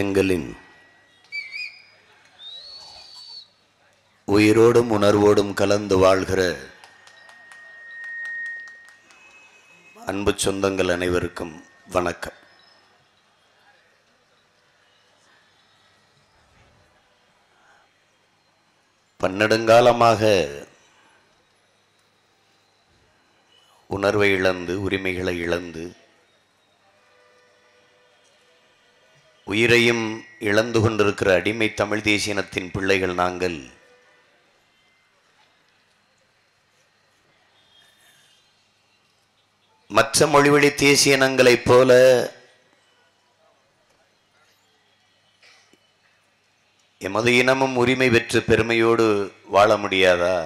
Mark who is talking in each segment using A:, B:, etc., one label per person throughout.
A: எங்களின் உயிரோடும் உணர்வோடும் கலந்து வாழ்கிற அன்பு சொந்தங்கள் அனைவருக்கும் வணக்கம் பன்னெடுங்காலமாக உணர்வை இழந்து உரிமைகளை இழந்து உயிரையும் இழந்து கொண்டிருக்கிற அடிமை தமிழ் தேசியனத்தின் பிள்ளைகள் நாங்கள் மற்ற மொழிவழி தேசியனங்களைப் போல எமது இனமும் உரிமை பெற்று பெருமையோடு வாழ முடியாதா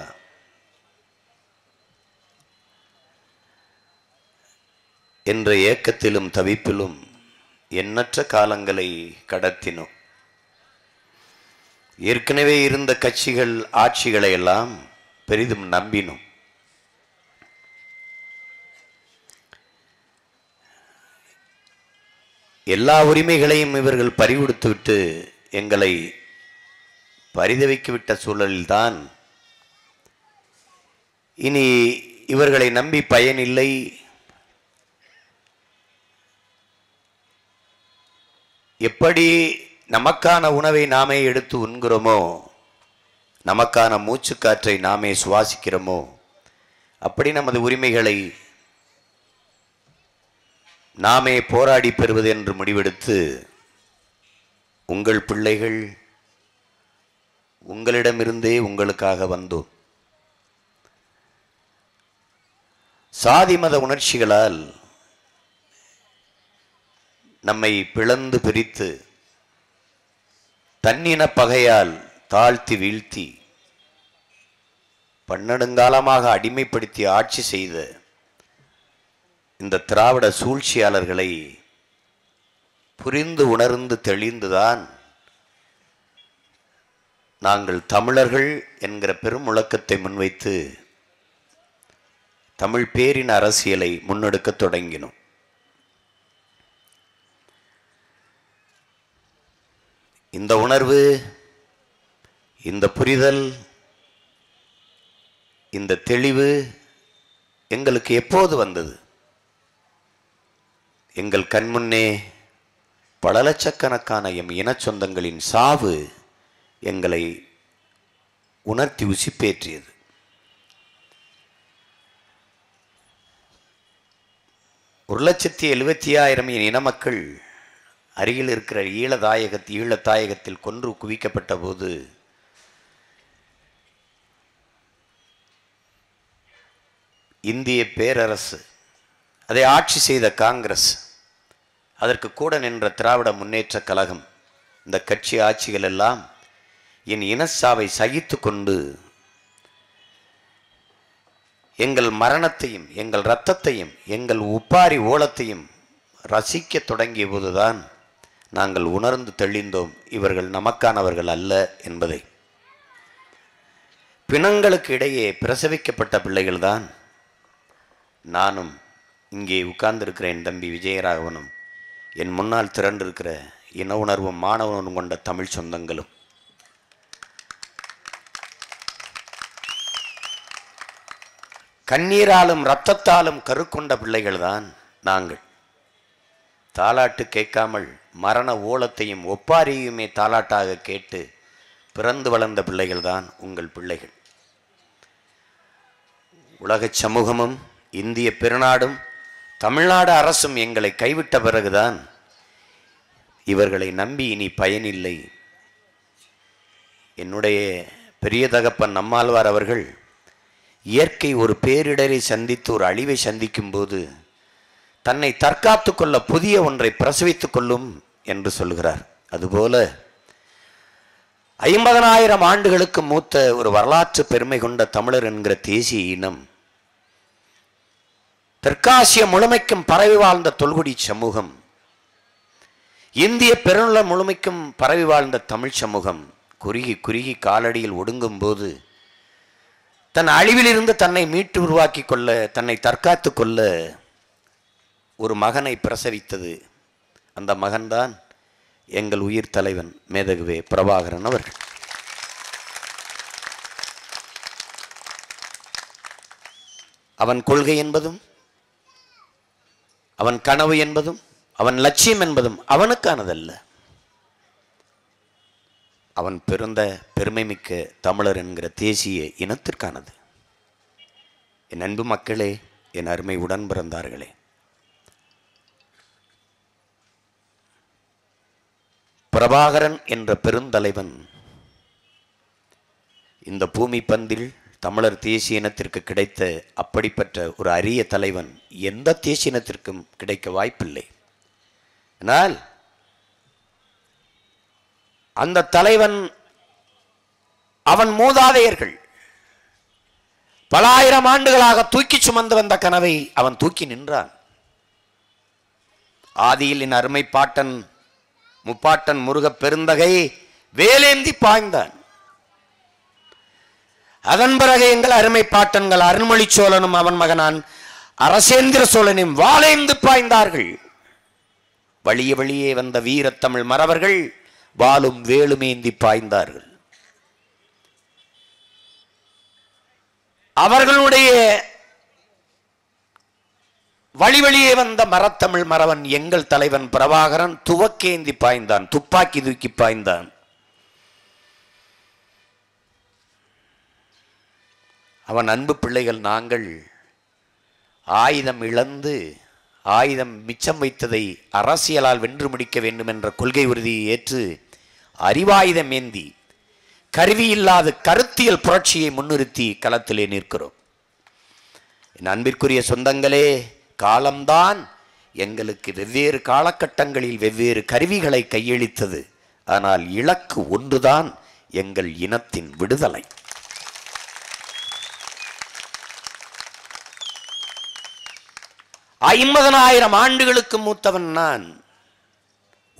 A: என்ற ஏக்கத்திலும் தவிப்பிலும் எண்ணற்ற காலங்களை கடத்தினோம் ஏற்கனவே இருந்த கட்சிகள் ஆட்சிகளை எல்லாம் பெரிதும் நம்பினோம் எல்லா உரிமைகளையும் இவர்கள் பறிவுடுத்துவிட்டு எங்களை பரிதவிக்கிவிட்ட சூழலில்தான் இனி இவர்களை நம்பி பயனில்லை எப்படி நமக்கான உணவை நாமே எடுத்து உண்கிறோமோ நமக்கான மூச்சுக்காற்றை நாமே சுவாசிக்கிறோமோ அப்படி நமது உரிமைகளை நாமே போராடி பெறுவது என்று முடிவெடுத்து உங்கள் பிள்ளைகள் உங்களிடமிருந்தே உங்களுக்காக வந்தோம் சாதி மத உணர்ச்சிகளால் நம்மை பிளந்து பிரித்து தன்னின பகையால் தாழ்த்தி வீழ்த்தி பன்னெடுங்காலமாக அடிமைப்படுத்தி ஆட்சி செய்த இந்த திராவிட சூழ்ச்சியாளர்களை புரிந்து உணர்ந்து தெளிந்துதான் நாங்கள் தமிழர்கள் என்கிற பெரும் முழக்கத்தை முன்வைத்து தமிழ் பேரின் அரசியலை முன்னெடுக்க தொடங்கினோம் இந்த உணர்வு இந்த புரிதல் இந்த தெளிவு எங்களுக்கு எப்போது வந்தது எங்கள் கண்முன்னே பல லட்சக்கணக்கான எம் இனச்சொந்தங்களின் சாவு எங்களை உணர்த்தி உசிப்பேற்றியது ஒரு லட்சத்தி எழுபத்தி ஆயிரம் இன மக்கள் அருகில் இருக்கிற ஈழதாயக ஈழத்தாயகத்தில் கொன்று குவிக்கப்பட்ட போது இந்திய பேரரசு அதை ஆட்சி செய்த காங்கிரஸ் அதற்கு கூட நின்ற திராவிட முன்னேற்ற கழகம் இந்த கட்சி ஆட்சிகள் எல்லாம் என் இனச்சாவை சகித்து கொண்டு எங்கள் மரணத்தையும் எங்கள் இரத்தத்தையும் எங்கள் உப்பாரி ஓலத்தையும் ரசிக்க தொடங்கிய போதுதான் நாங்கள் உணர்ந்து தெளிந்தோம் இவர்கள் நமக்கானவர்கள் அல்ல என்பதை பிணங்களுக்கு இடையே பிரசவிக்கப்பட்ட பிள்ளைகள்தான் நானும் இங்கே உட்கார்ந்திருக்கிற என் தம்பி விஜயராகவனும் என் முன்னால் திரண்டிருக்கிற இன உணர்வும் மாணவனும் கொண்ட தமிழ் சொந்தங்களும் கண்ணீராலும் இரத்தத்தாலும் கருக்கொண்ட பிள்ளைகள்தான் நாங்கள் தாலாட்டு கேட்காமல் மரண ஓலத்தையும் ஒப்பாரியுமே தாலாட்டாக கேட்டு பிறந்து வளர்ந்த பிள்ளைகள்தான் உங்கள் பிள்ளைகள் உலக சமூகமும் இந்திய பெருநாடும் தமிழ்நாடு அரசும் எங்களை கைவிட்ட பிறகுதான் இவர்களை நம்பி இனி பயனில்லை என்னுடைய பெரிய தகப்பன் நம்மாழ்வார் அவர்கள் இயற்கை ஒரு பேரிடரை சந்தித்து ஒரு அழிவை சந்திக்கும் போது தன்னை தற்காத்து கொள்ள புதிய ஒன்றை பிரசவித்து கொள்ளும் என்று சொல்கிறார் அதுபோல ஐம்பதனாயிரம் ஆண்டுகளுக்கு மூத்த ஒரு வரலாற்று பெருமை கொண்ட தமிழர் என்கிற தேசிய இனம் தெற்காசிய முழுமைக்கும் பரவி வாழ்ந்த தொல்குடி சமூகம் இந்திய பெருநில முழுமைக்கும் பரவி வாழ்ந்த தமிழ் சமூகம் குறுகி குறுகி காலடியில் ஒடுங்கும் போது தன் அழிவிலிருந்து தன்னை மீட்டு உருவாக்கி கொள்ள தன்னை தற்காத்து கொள்ள ஒரு மகனை பிரசவித்தது அந்த மகன்தான் எங்கள் உயிர் தலைவன் மேதகுவே பிரபாகரன் அவர்கள் அவன் கொள்கை என்பதும் அவன் கனவு என்பதும் அவன் லட்சியம் என்பதும் அவனுக்கானதல்ல அவன் பிறந்த பெருமை மிக்க தமிழர் என்கிற தேசிய இனத்திற்கானது என் அன்பு மக்களே என் அருமை உடன் பிறந்தார்களே பிரபாகரன் என்ற பெருந்தலைவன் இந்த பூமி பந்தில் தமிழர் தேசிய இனத்திற்கு கிடைத்த அப்படிப்பட்ட ஒரு அரிய தலைவன் எந்த தேசிய இனத்திற்கும் கிடைக்க வாய்ப்பில்லை ஆனால் அந்த தலைவன் அவன் மூதாதையர்கள் பல ஆயிரம் ஆண்டுகளாக தூக்கி சுமந்து வந்த கனவை அவன் தூக்கி நின்றான் ஆதியில் என் அருமை பாட்டன் முப்பாட்டன் முருக பெருந்தகை வேலேந்தி பாய்ந்தான் அதன் பிறகு எங்கள் அருமை பாட்டன்கள் அருண்மொழி சோழனும் அவன் மகனான் அரசேந்திர சோழனையும் வாழைந்து பாய்ந்தார்கள் வழிய வழியே வந்த வீரத்தமிழ் மறவர்கள் வாழும் வேலுமேந்தி பாய்ந்தார்கள் அவர்களுடைய வழிவழியே வந்த மரத்தமிழ் மறவன் எங்கள் தலைவன் பிரபாகரன் துவக்கேந்தி பாய்ந்தான் துப்பாக்கி தூக்கி பாய்ந்தான் அவன் அன்பு பிள்ளைகள் நாங்கள் ஆயுதம் இழந்து ஆயுதம் மிச்சம் வைத்ததை அரசியலால் வென்று முடிக்க வேண்டும் என்ற கொள்கை உறுதியை ஏற்று அறிவாயுதம் ஏந்தி கருவி இல்லாத கருத்தியல் புரட்சியை முன்னிறுத்தி களத்திலே நிற்கிறோம் என் அன்பிற்குரிய சொந்தங்களே காலம்தான் எங்களுக்கு வெவ்வேறு காலகட்டங்களில் வெவ்வேறு கருவிகளை கையளித்தது ஆனால் இலக்கு ஒன்றுதான் எங்கள் இனத்தின் விடுதலை ஐம்பதனாயிரம் ஆண்டுகளுக்கு மூத்தவன் நான்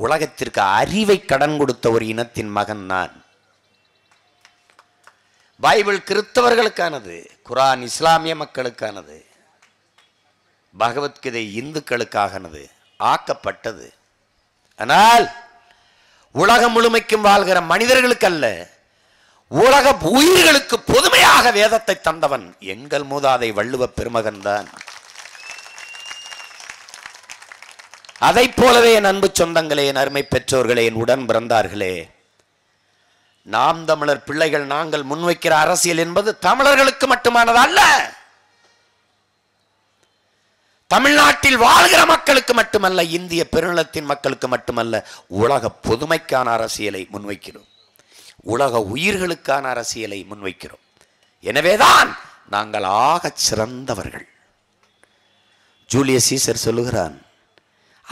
A: உலகத்திற்கு அறிவை கடன் கொடுத்த ஒரு இனத்தின் மகன் நான் பைபிள் கிறிஸ்தவர்களுக்கானது குரான் இஸ்லாமிய மக்களுக்கானது பகவத்கீதை இந்துக்களுக்காகனது ஆக்கப்பட்டது ஆனால் உலகம் முழுமைக்கும் வாழ்கிற மனிதர்களுக்கு அல்ல உலக உயிர்களுக்கு பொதுமையாக வேதத்தை தந்தவன் எங்கள் மூதாதை வள்ளுவ பெருமகன் தான் அதை போலவே என் அன்பு சொந்தங்களே என் அருமை பெற்றோர்களே என் உடன் பிறந்தார்களே நாம் தமிழர் பிள்ளைகள் நாங்கள் முன்வைக்கிற அரசியல் என்பது தமிழர்களுக்கு மட்டுமானது அல்ல தமிழ்நாட்டில் வாழ்கிற மக்களுக்கு மட்டுமல்ல இந்திய பெருநிலத்தின் மக்களுக்கு மட்டுமல்ல உலக பொதுமைக்கான அரசியலை முன்வைக்கிறோம் உலக உயிர்களுக்கான அரசியலை முன்வைக்கிறோம் எனவேதான் நாங்கள் ஆக சிறந்தவர்கள் ஜூலியஸ் சீசர் சொல்லுகிறான்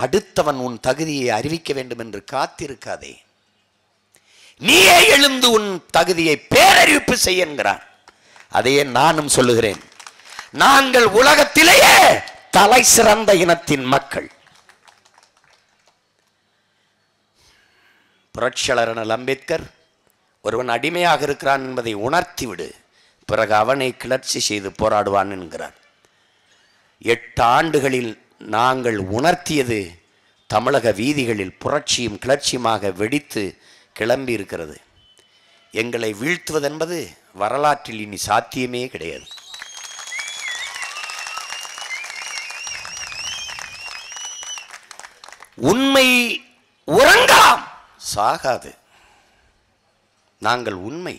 A: அடுத்தவன் உன் தகுதியை அறிவிக்க வேண்டும் என்று காத்திருக்காதே நீயே எழுந்து உன் தகுதியை பேரறிவிப்பு செய்ய என்கிறான் அதையே நானும் சொல்லுகிறேன் நாங்கள் உலகத்திலேயே தலை சிறந்த இனத்தின் மக்கள் புரட்சியாளர் அண்ணல் அம்பேத்கர் ஒருவன் அடிமையாக இருக்கிறான் என்பதை உணர்த்திவிடு பிறகு அவனை கிளர்ச்சி செய்து போராடுவான் என்கிறார் எட்டு ஆண்டுகளில் நாங்கள் உணர்த்தியது தமிழக வீதிகளில் புரட்சியும் கிளர்ச்சியுமாக வெடித்து கிளம்பி இருக்கிறது எங்களை வீழ்த்துவதென்பது வரலாற்றில் இனி சாத்தியமே கிடையாது உண்மை உறங்கலாம் சாகாது நாங்கள் உண்மை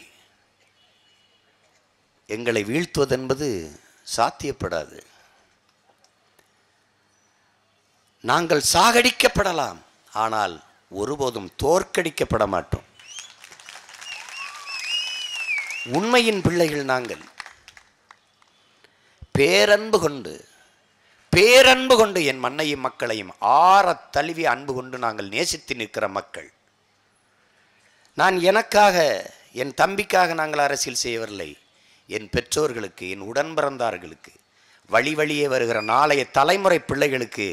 A: எங்களை வீழ்த்துவதென்பது சாத்தியப்படாது நாங்கள் சாகடிக்கப்படலாம் ஆனால் ஒருபோதும் தோற்கடிக்கப்பட மாட்டோம் உண்மையின் பிள்ளைகள் நாங்கள் பேரன்பு கொண்டு பேரன்பு கொண்டு என் மண்ணையும் மக்களையும் ஆற தழுவி அன்பு கொண்டு நாங்கள் நேசித்து நிற்கிற மக்கள் நான் எனக்காக என் தம்பிக்காக நாங்கள் அரசியல் செய்யவில்லை என் பெற்றோர்களுக்கு என் உடன் பிறந்தார்களுக்கு வழி வழியே வருகிற நாளைய தலைமுறை பிள்ளைகளுக்கு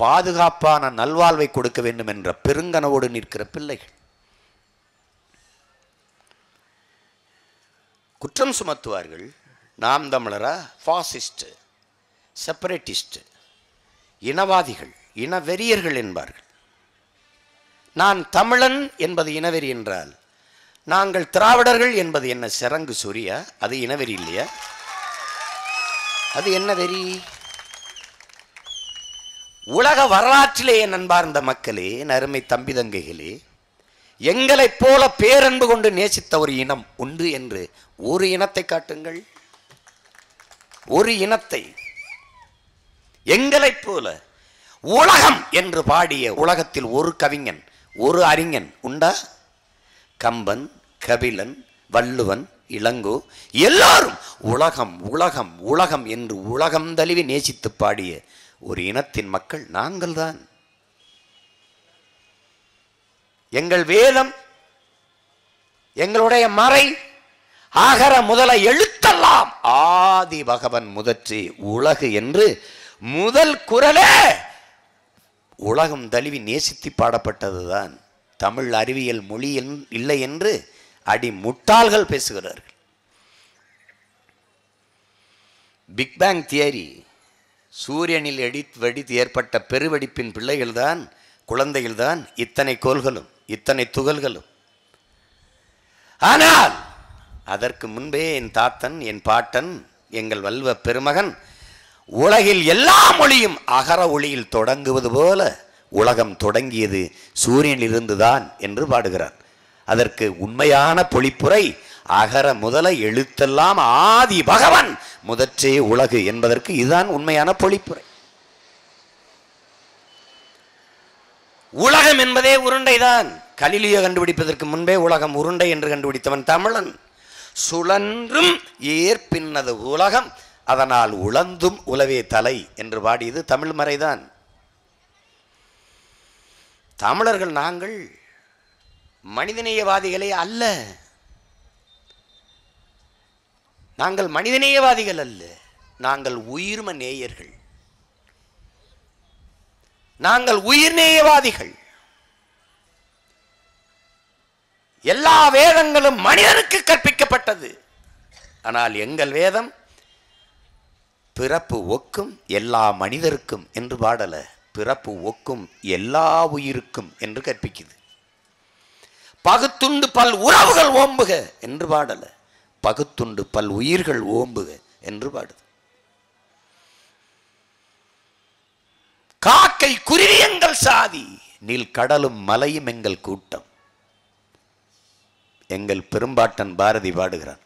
A: பாதுகாப்பான நல்வாழ்வை கொடுக்க வேண்டும் என்ற பெருங்கனவோடு நிற்கிற பிள்ளைகள் குற்றம் சுமத்துவார்கள் நாம் தமிழரா ஃபாசிஸ்ட்டு செப்பரேட்டிஸ்ட் இனவாதிகள் இனவெறியர்கள் என்பார்கள் நான் தமிழன் என்பது இனவெறி என்றால் நாங்கள் திராவிடர்கள் என்பது என்ன சிறங்கு சொரியா அது இனவெறி இல்லையா அது என்ன வெறி உலக வரலாற்றிலேயே நண்பார்ந்த மக்களே நறுமை தம்பி தங்கைகளே எங்களைப் போல பேரன்பு கொண்டு நேசித்த ஒரு இனம் உண்டு என்று ஒரு இனத்தை காட்டுங்கள் ஒரு இனத்தை எங்களை போல உலகம் என்று பாடிய உலகத்தில் ஒரு கவிஞன் ஒரு அறிஞன் உண்டா கம்பன் கபிலன் வள்ளுவன் இளங்கோ எல்லாரும் உலகம் உலகம் உலகம் என்று உலகம் தழுவி நேசித்து பாடிய ஒரு இனத்தின் மக்கள் நாங்கள்தான் எங்கள் வேதம் எங்களுடைய மறை ஆகர முதல எழுத்தெல்லாம் ஆதி பகவன் முதற்றி உலகு என்று முதல் குரலே உலகம் தழுவி நேசித்து பாடப்பட்டதுதான் தமிழ் அறிவியல் மொழி இல்லை என்று அடி முட்டாள்கள் பேசுகிறார்கள் பிக் பேங் தியரி சூரியனில் எடித் வெடித்து ஏற்பட்ட பெருவெடிப்பின் பிள்ளைகள்தான் குழந்தைகள்தான் இத்தனை கோள்களும் இத்தனை துகள்களும் ஆனால் அதற்கு முன்பே என் தாத்தன் என் பாட்டன் எங்கள் வல்வ பெருமகன் உலகில் எல்லா மொழியும் அகர ஒளியில் தொடங்குவது போல உலகம் தொடங்கியது சூரியனிலிருந்து இருந்துதான் என்று பாடுகிறார் அதற்கு உண்மையான பொழிப்புரை அகர முதல எழுத்தெல்லாம் ஆதி பகவன் முதற்றே உலகு என்பதற்கு இதுதான் உண்மையான பொழிப்புரை உலகம் என்பதே உருண்டைதான் கலிலியோ கண்டுபிடிப்பதற்கு முன்பே உலகம் உருண்டை என்று கண்டுபிடித்தவன் தமிழன் சுழன்றும் ஏற்பின்னது உலகம் அதனால் உழந்தும் உலவே தலை என்று பாடியது தமிழ் மறைதான் தமிழர்கள் நாங்கள் மனிதநேயவாதிகளே அல்ல நாங்கள் மனிதநேயவாதிகள் அல்ல நாங்கள் உயிர்ம நேயர்கள் நாங்கள் உயிர்நேயவாதிகள் எல்லா வேதங்களும் மனிதனுக்கு கற்பிக்கப்பட்டது ஆனால் எங்கள் வேதம் பிறப்பு ஒக்கும் எல்லா மனிதருக்கும் என்று பாடலை பிறப்பு ஒக்கும் எல்லா உயிருக்கும் என்று கற்பிக்குது பகுத்துண்டு பல் உறவுகள் ஓம்புக என்று பாடலை பகுத்துண்டு பல் உயிர்கள் ஓம்புக என்று பாடுது காக்கை குருவியங்கள் எங்கள் சாதி நீல் கடலும் மலையும் எங்கள் கூட்டம் எங்கள் பெரும்பாட்டன் பாரதி பாடுகிறான்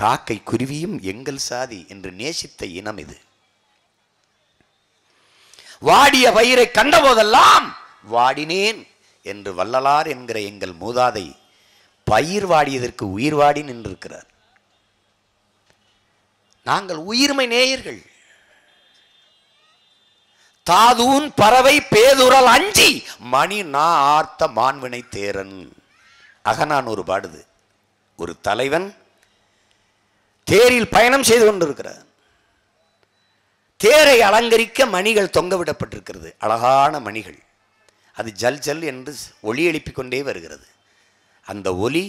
A: காக்கை குருவியும் எங்கள் சாதி என்று நேசித்த இனம் இது வாடிய பயிரை கண்டபோதெல்லாம் வாடினேன் என்று வள்ளலார் என்கிற எங்கள் மூதாதை பயிர் வாடியதற்கு உயிர் வாடி நின்றிருக்கிறார் நாங்கள் உயிர்மை நேயர்கள் தாதூன் பறவை பேதுரல் அஞ்சி மணி நா ஆர்த்த மான்வினை தேரன் அகனான் ஒரு பாடுது ஒரு தலைவன் தேரில் பயணம் செய்து கொண்டிருக்கிறார் தேரை அலங்கரிக்க மணிகள் தொங்கவிடப்பட்டிருக்கிறது அழகான மணிகள் அது ஜல் ஜல் என்று ஒளி எழுப்பிக் கொண்டே வருகிறது அந்த ஒலி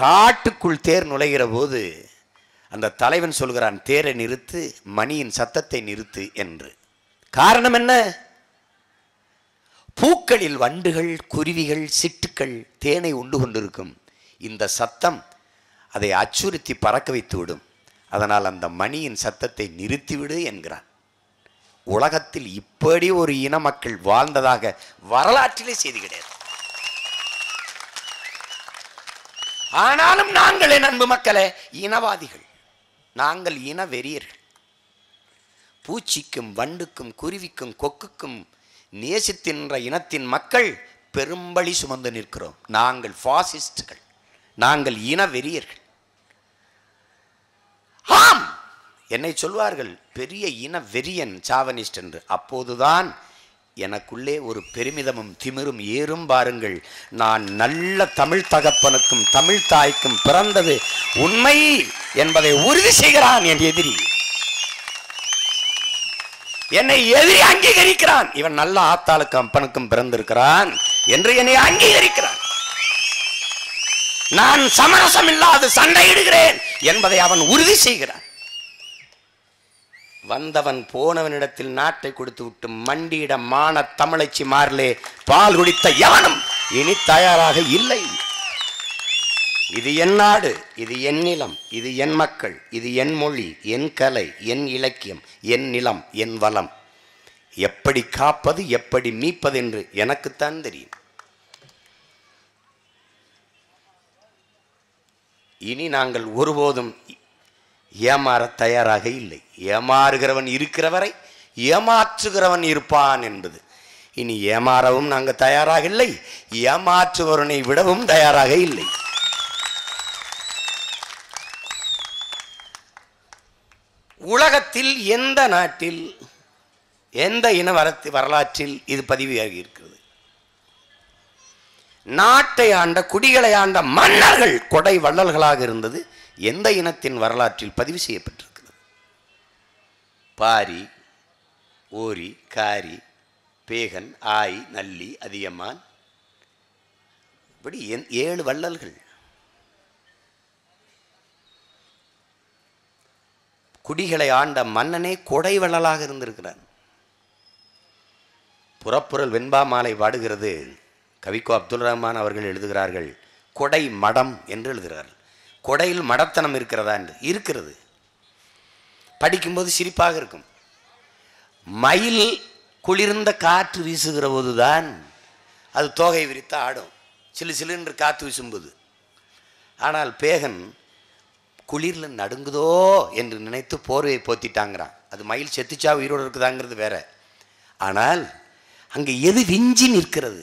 A: காட்டுக்குள் தேர் நுழைகிற போது அந்த தலைவன் சொல்கிறான் தேரை நிறுத்து மணியின் சத்தத்தை நிறுத்து என்று காரணம் என்ன பூக்களில் வண்டுகள் குருவிகள் சிட்டுக்கள் தேனை உண்டு கொண்டிருக்கும் இந்த சத்தம் அதை அச்சுறுத்தி பறக்க வைத்து விடும் அதனால் அந்த மணியின் சத்தத்தை நிறுத்திவிடு என்கிறான் உலகத்தில் இப்படி ஒரு இன மக்கள் வாழ்ந்ததாக வரலாற்றிலே செய்தி கிடையாது ஆனாலும் நாங்கள் அன்பு மக்களே இனவாதிகள் நாங்கள் இன வெறியர்கள் பூச்சிக்கும் வண்டுக்கும் குருவிக்கும் கொக்குக்கும் நேசித்தின்ற இனத்தின் மக்கள் பெரும்பலி சுமந்து நிற்கிறோம் நாங்கள் ஃபாசிஸ்டுகள் நாங்கள் இன வெறியர்கள் ஆம் என்னை சொல்வார்கள் பெரிய இன வெறியன் சாவனிஸ்ட் என்று அப்போதுதான் எனக்குள்ளே ஒரு பெருமிதமும் திமிரும் ஏறும் பாருங்கள் நான் நல்ல தமிழ் தகப்பனுக்கும் தமிழ் தாய்க்கும் பிறந்தது உண்மை என்பதை உறுதி செய்கிறான் என் எதிரி என்னை எதிரி அங்கீகரிக்கிறான் இவன் நல்ல ஆத்தாளுக்கு அப்பனுக்கும் பிறந்திருக்கிறான் என்று என்னை அங்கீகரிக்கிறான் நான் சமரசம் இல்லாது சண்டையிடுகிறேன் என்பதை அவன் உறுதி செய்கிறான் வந்தவன் போனவனிடத்தில் நாட்டை கொடுத்து விட்டு மண்டியிட மான தமிழச்சி மாறிலே பால் குடித்த எவனும் இனி தயாராக இல்லை இது என் நாடு இது என் நிலம் இது என் மக்கள் இது என் மொழி என் கலை என் இலக்கியம் என் நிலம் என் வளம் எப்படி காப்பது எப்படி மீட்பது என்று எனக்குத்தான் தெரியும் இனி நாங்கள் ஒருபோதும் ஏமாற தயாராக இல்லை ஏமாறுகிறவன் இருக்கிறவரை ஏமாற்றுகிறவன் இருப்பான் என்பது இனி ஏமாறவும் நாங்கள் தயாராக இல்லை ஏமாற்றுபவனை விடவும் தயாராக இல்லை உலகத்தில் எந்த நாட்டில் எந்த இன வரலாற்றில் இது பதிவாகி இருக்கிறது நாட்டை ஆண்ட குடிகளை ஆண்ட மன்னர்கள் கொடை வள்ளல்களாக இருந்தது எந்த இனத்தின் வரலாற்றில் பதிவு செய்யப்பட்டிருக்கிறது பாரி ஓரி காரி பேகன் ஆய் நல்லி அதியமான் இப்படி ஏழு வள்ளல்கள் குடிகளை ஆண்ட மன்னனே கொடை வள்ளலாக இருந்திருக்கிறான் புறப்புறல் வெண்பா மாலை வாடுகிறது கவிக்கோ அப்துல் ரஹ்மான் அவர்கள் எழுதுகிறார்கள் கொடை மடம் என்று எழுதுகிறார்கள் கொடையில் மடத்தனம் இருக்கிறதா என்று இருக்கிறது படிக்கும்போது சிரிப்பாக இருக்கும் மயில் குளிர்ந்த காற்று வீசுகிற போதுதான் அது தோகை விரித்து ஆடும் சிலு சிலுன்று காற்று வீசும்போது ஆனால் பேகன் குளிரில் நடுங்குதோ என்று நினைத்து போர்வையை போத்திட்டாங்கிறான் அது மயில் செத்துச்சா உயிரோடு இருக்குதாங்கிறது வேற ஆனால் அங்கே எது விஞ்சி நிற்கிறது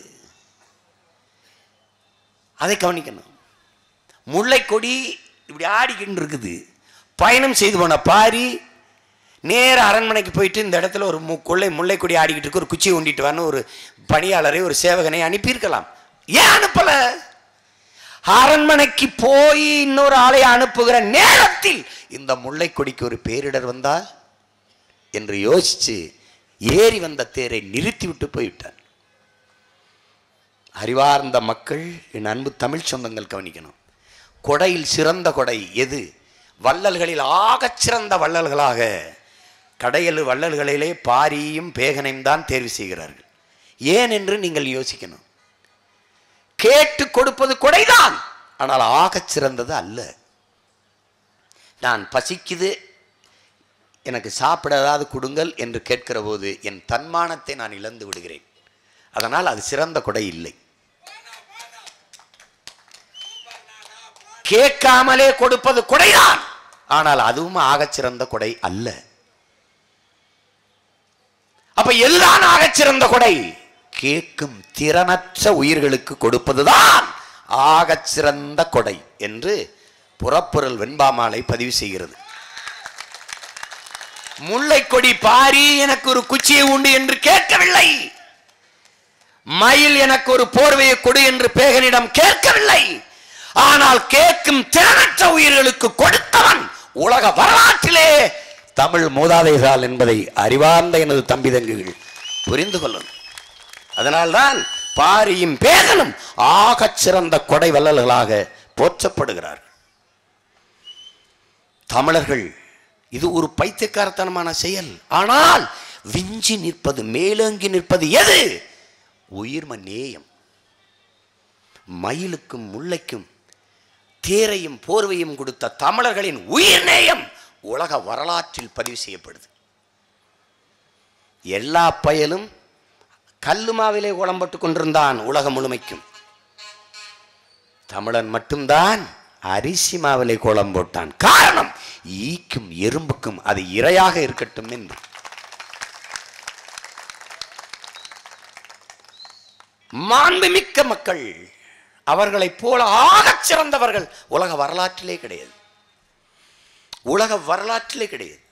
A: அதை கவனிக்கணும் முல்லைக்கொடி இப்படி ஆடிக்கிட்டு இருக்குது பயணம் செய்து போன பாரி நேர அரண்மனைக்கு போயிட்டு இந்த இடத்துல ஒரு மு கொள்ளை முல்லைக்கொடி ஆடிக்கிட்டு இருக்கு ஒரு குச்சி ஒண்டிட்டு வரணும் ஒரு பணியாளரை ஒரு சேவகனை அனுப்பியிருக்கலாம் ஏன் அனுப்பலை அரண்மனைக்கு போய் இன்னொரு ஆளை அனுப்புகிற நேரத்தில் இந்த முல்லை கொடிக்கு ஒரு பேரிடர் வந்தா என்று யோசிச்சு ஏறி வந்த தேரை நிறுத்தி விட்டு போய்விட்டார் அறிவார்ந்த மக்கள் என் அன்பு தமிழ் சொந்தங்கள் கவனிக்கணும் கொடையில் சிறந்த கொடை எது வள்ளல்களில் ஆகச் சிறந்த வள்ளல்களாக கடையல் வள்ளல்களிலே பாரியும் பேகனையும் தான் தேர்வு செய்கிறார்கள் ஏன் என்று நீங்கள் யோசிக்கணும் கேட்டு கொடுப்பது கொடைதான் ஆனால் ஆகச் சிறந்தது அல்ல நான் பசிக்குது எனக்கு சாப்பிட ஏதாவது கொடுங்கள் என்று கேட்கிற போது என் தன்மானத்தை நான் இழந்து விடுகிறேன் அதனால் அது சிறந்த கொடை இல்லை கேட்காமலே கொடுப்பது கொடைதான் ஆனால் அதுவும் ஆகச்சிறந்த கொடை அல்ல அப்ப எல்லாம் ஆகச்சிறந்த கொடை கேட்கும் திறனற்ற உயிர்களுக்கு கொடுப்பதுதான் ஆகச்சிறந்த கொடை என்று புறப்புரல் வெண்பாமாலை பதிவு செய்கிறது முல்லை கொடி பாரி எனக்கு ஒரு குச்சியை உண்டு என்று கேட்கவில்லை மயில் எனக்கு ஒரு போர்வையை கொடு என்று பேகனிடம் கேட்கவில்லை ஆனால் கேட்கும் திறனற்ற உயிர்களுக்கு கொடுத்தவன் உலக வரலாற்றிலே தமிழ் மூதாதைகள் என்பதை அறிவார்ந்த எனது தம்பி தங்குகள் புரிந்து கொள்ளும் அதனால்தான் பாரியும் பேகனும் ஆகச் சிறந்த கொடை வள்ளல்களாக போற்றப்படுகிறார்கள் தமிழர்கள் இது ஒரு பைத்தியக்காரத்தனமான செயல் ஆனால் விஞ்சி நிற்பது மேலோங்கி நிற்பது எது உயிர்ம நேயம் மயிலுக்கும் முல்லைக்கும் தேரையும் போர்வையும் கொடுத்த தமிழர்களின் உயிர் நேயம் உலக வரலாற்றில் பதிவு செய்யப்படுது எல்லா பயலும் கல்லுமாவிலே குளம்பட்டு கொண்டிருந்தான் உலகம் முழுமைக்கும் தமிழன் மட்டும்தான் அரிசி மாவிலை கோலம் போட்டான் காரணம் ஈக்கும் எறும்புக்கும் அது இரையாக இருக்கட்டும் என்று மாண்புமிக்க மக்கள் அவர்களைப் போல ஆகச் சிறந்தவர்கள் உலக வரலாற்றிலே கிடையாது உலக வரலாற்றிலே கிடையாது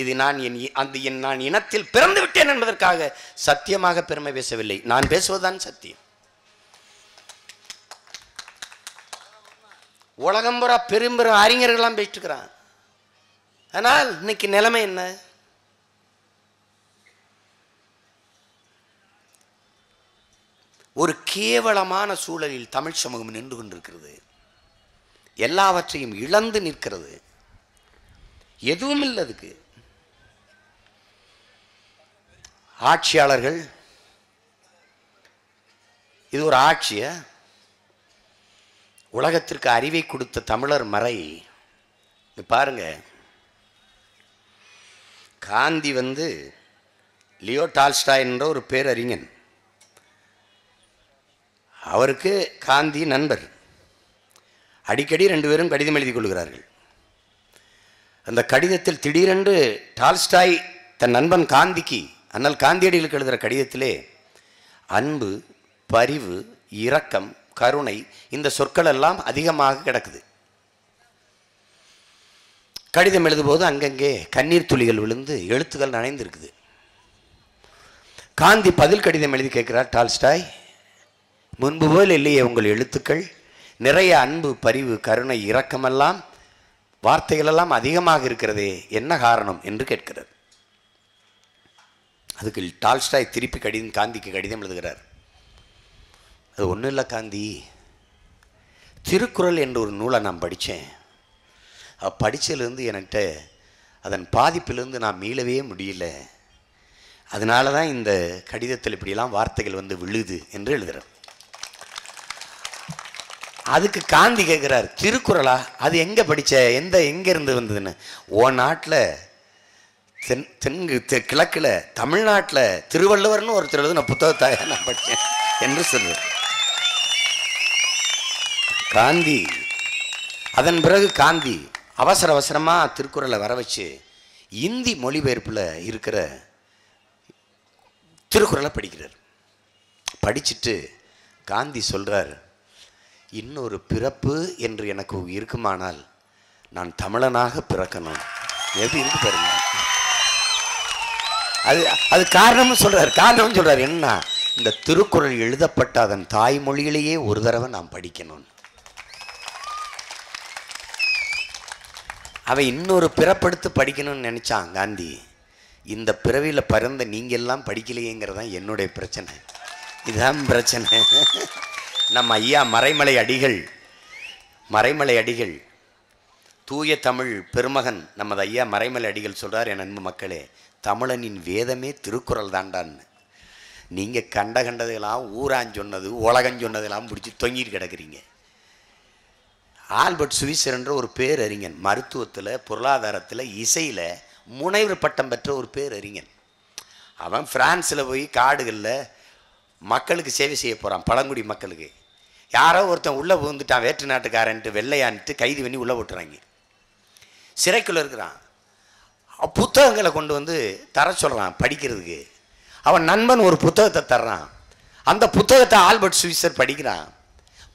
A: இது நான் என் அந்த என் நான் இனத்தில் பிறந்து விட்டேன் என்பதற்காக சத்தியமாக பெருமை பேசவில்லை நான் பேசுவதுதான் சத்தியம் உலகம் பூரா பெரும்பெரும் அறிஞர்கள்லாம் பேசிட்டு இருக்கிறான் ஆனால் இன்னைக்கு நிலைமை என்ன ஒரு கேவலமான சூழலில் தமிழ் சமூகம் நின்று கொண்டிருக்கிறது எல்லாவற்றையும் இழந்து நிற்கிறது எதுவும் இல்லை அதுக்கு ஆட்சியாளர்கள் இது ஒரு ஆட்சிய உலகத்திற்கு அறிவை கொடுத்த தமிழர் மறை பாருங்க காந்தி வந்து லியோ டால்ஸ்டாய் என்ற ஒரு பேரறிஞன் அவருக்கு காந்தி நண்பர் அடிக்கடி ரெண்டு பேரும் கடிதம் எழுதி கொள்கிறார்கள் அந்த கடிதத்தில் திடீரென்று டால்ஸ்டாய் தன் நண்பன் காந்திக்கு ஆனால் காந்தியடிகளுக்கு எழுதுகிற கடிதத்திலே அன்பு பரிவு இரக்கம் கருணை இந்த சொற்கள் எல்லாம் அதிகமாக கிடக்குது கடிதம் எழுதும்போது அங்கங்கே கண்ணீர் துளிகள் விழுந்து எழுத்துக்கள் நனைந்திருக்குது காந்தி பதில் கடிதம் எழுதி கேட்கிறார் டால்ஸ்டாய் முன்பு போல் இல்லையே உங்கள் எழுத்துக்கள் நிறைய அன்பு பரிவு கருணை இரக்கமெல்லாம் வார்த்தைகளெல்லாம் அதிகமாக இருக்கிறதே என்ன காரணம் என்று கேட்கிறது அதுக்கு டால்ஸ்டாய் திருப்பி கடிதம் காந்திக்கு கடிதம் எழுதுகிறார் அது ஒன்றும் இல்லை காந்தி திருக்குறள் என்ற ஒரு நூலை நான் படித்தேன் படித்ததுலேருந்து என்கிட்ட அதன் பாதிப்பிலிருந்து நான் மீளவே முடியல அதனால தான் இந்த கடிதத்தில் இப்படியெல்லாம் வார்த்தைகள் வந்து விழுது என்று எழுதுகிறேன் அதுக்கு காந்தி கேட்குறார் திருக்குறளா அது எங்கே படித்த எந்த எங்கேருந்து வந்ததுன்னு ஓ நாட்டில் தென் தென்கு கிழக்கில் தமிழ்நாட்டில் திருவள்ளுவர்னு ஒருத்தர் நான் புத்தகத்தாக நான் படித்தேன் என்று சொல்லுவேன் காந்தி அதன் பிறகு காந்தி அவசர அவசரமாக திருக்குறளை வர வச்சு இந்தி மொழிபெயர்ப்பில் இருக்கிற திருக்குறளை படிக்கிறார் படிச்சுட்டு காந்தி சொல்கிறார் இன்னொரு பிறப்பு என்று எனக்கு இருக்குமானால் நான் தமிழனாக பிறக்கணும் எது இருக்கு பாருங்க அது அது காரணம் சொல்றாரு காரணம்னு சொல்கிறார் என்ன இந்த திருக்குறள் எழுதப்பட்ட அதன் தாய்மொழியிலேயே ஒரு தடவை நாம் படிக்கணும் அவன் இன்னொரு பிறப்படுத்து படிக்கணும்னு நினைச்சான் காந்தி இந்த பிறவியில் பிறந்த நீங்கள் எல்லாம் படிக்கலையேங்கிறதான் என்னுடைய பிரச்சனை இதுதான் பிரச்சனை நம்ம ஐயா மறைமலை அடிகள் மறைமலை அடிகள் தூய தமிழ் பெருமகன் நமது ஐயா மறைமலை அடிகள் சொல்கிறார் என் அன்பு மக்களே தமிழனின் வேதமே திருக்குறள் தாண்டான்னு நீங்கள் கண்ட கண்டதெல்லாம் ஊரான் சொன்னது உலகம் சொன்னதெல்லாம் பிடிச்சி தொங்கிட்டு கிடக்குறீங்க ஆல்பர்ட் சுவிசர் என்ற ஒரு அறிஞன் மருத்துவத்தில் பொருளாதாரத்தில் இசையில் முனைவர் பட்டம் பெற்ற ஒரு பேர் அறிஞன் அவன் ஃப்ரான்ஸில் போய் காடுகளில் மக்களுக்கு சேவை செய்ய போகிறான் பழங்குடி மக்களுக்கு யாரோ ஒருத்தன் உள்ளே புகுந்துட்டான் வேற்று நாட்டுக்காரன்ட்டு வெள்ளையான்ட்டு கைது பண்ணி உள்ளே போட்டுறாங்க சிறைக்குள்ளே இருக்கிறான் புத்தகங்களை கொண்டு வந்து தர சொல்கிறான் படிக்கிறதுக்கு அவன் நண்பன் ஒரு புத்தகத்தை தர்றான் அந்த புத்தகத்தை ஆல்பர்ட் சுவிசர் படிக்கிறான்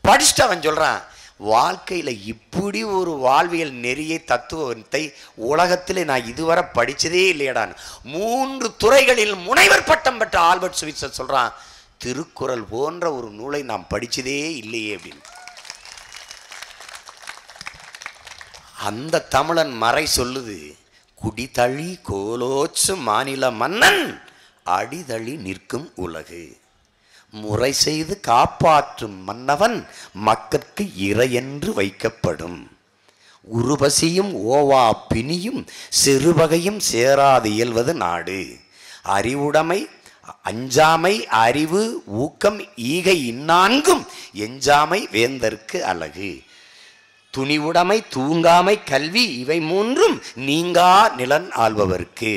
A: படிச்சுட்டு அவன் சொல்கிறான் வாழ்க்கையில் இப்படி ஒரு வாழ்வியல் நெறிய தத்துவத்தை உலகத்தில் நான் இதுவரை படித்ததே இல்லையடான் மூன்று துறைகளில் முனைவர் பட்டம் பெற்ற ஆல்பர்ட் சுவிசர் சொல்கிறான் திருக்குறள் போன்ற ஒரு நூலை நாம் படித்ததே இல்லையே அப்படின்னு அந்த தமிழன் மறை சொல்லுது குடிதழி கோலோச்சு மாநில மன்னன் அடிதழி நிற்கும் உலகு முறை செய்து காப்பாற்றும் மன்னவன் மக்களுக்கு இறையென்று வைக்கப்படும் உருபசியும் ஓவா பிணியும் சிறுவகையும் சேராது இயல்வது நாடு அறிவுடைமை அஞ்சாமை அறிவு ஊக்கம் ஈகை இந்நான்கும் எஞ்சாமை வேந்தற்கு அழகு துணிவுடைமை தூங்காமை கல்வி இவை மூன்றும் நீங்கா நிலன் ஆள்பவர்க்கு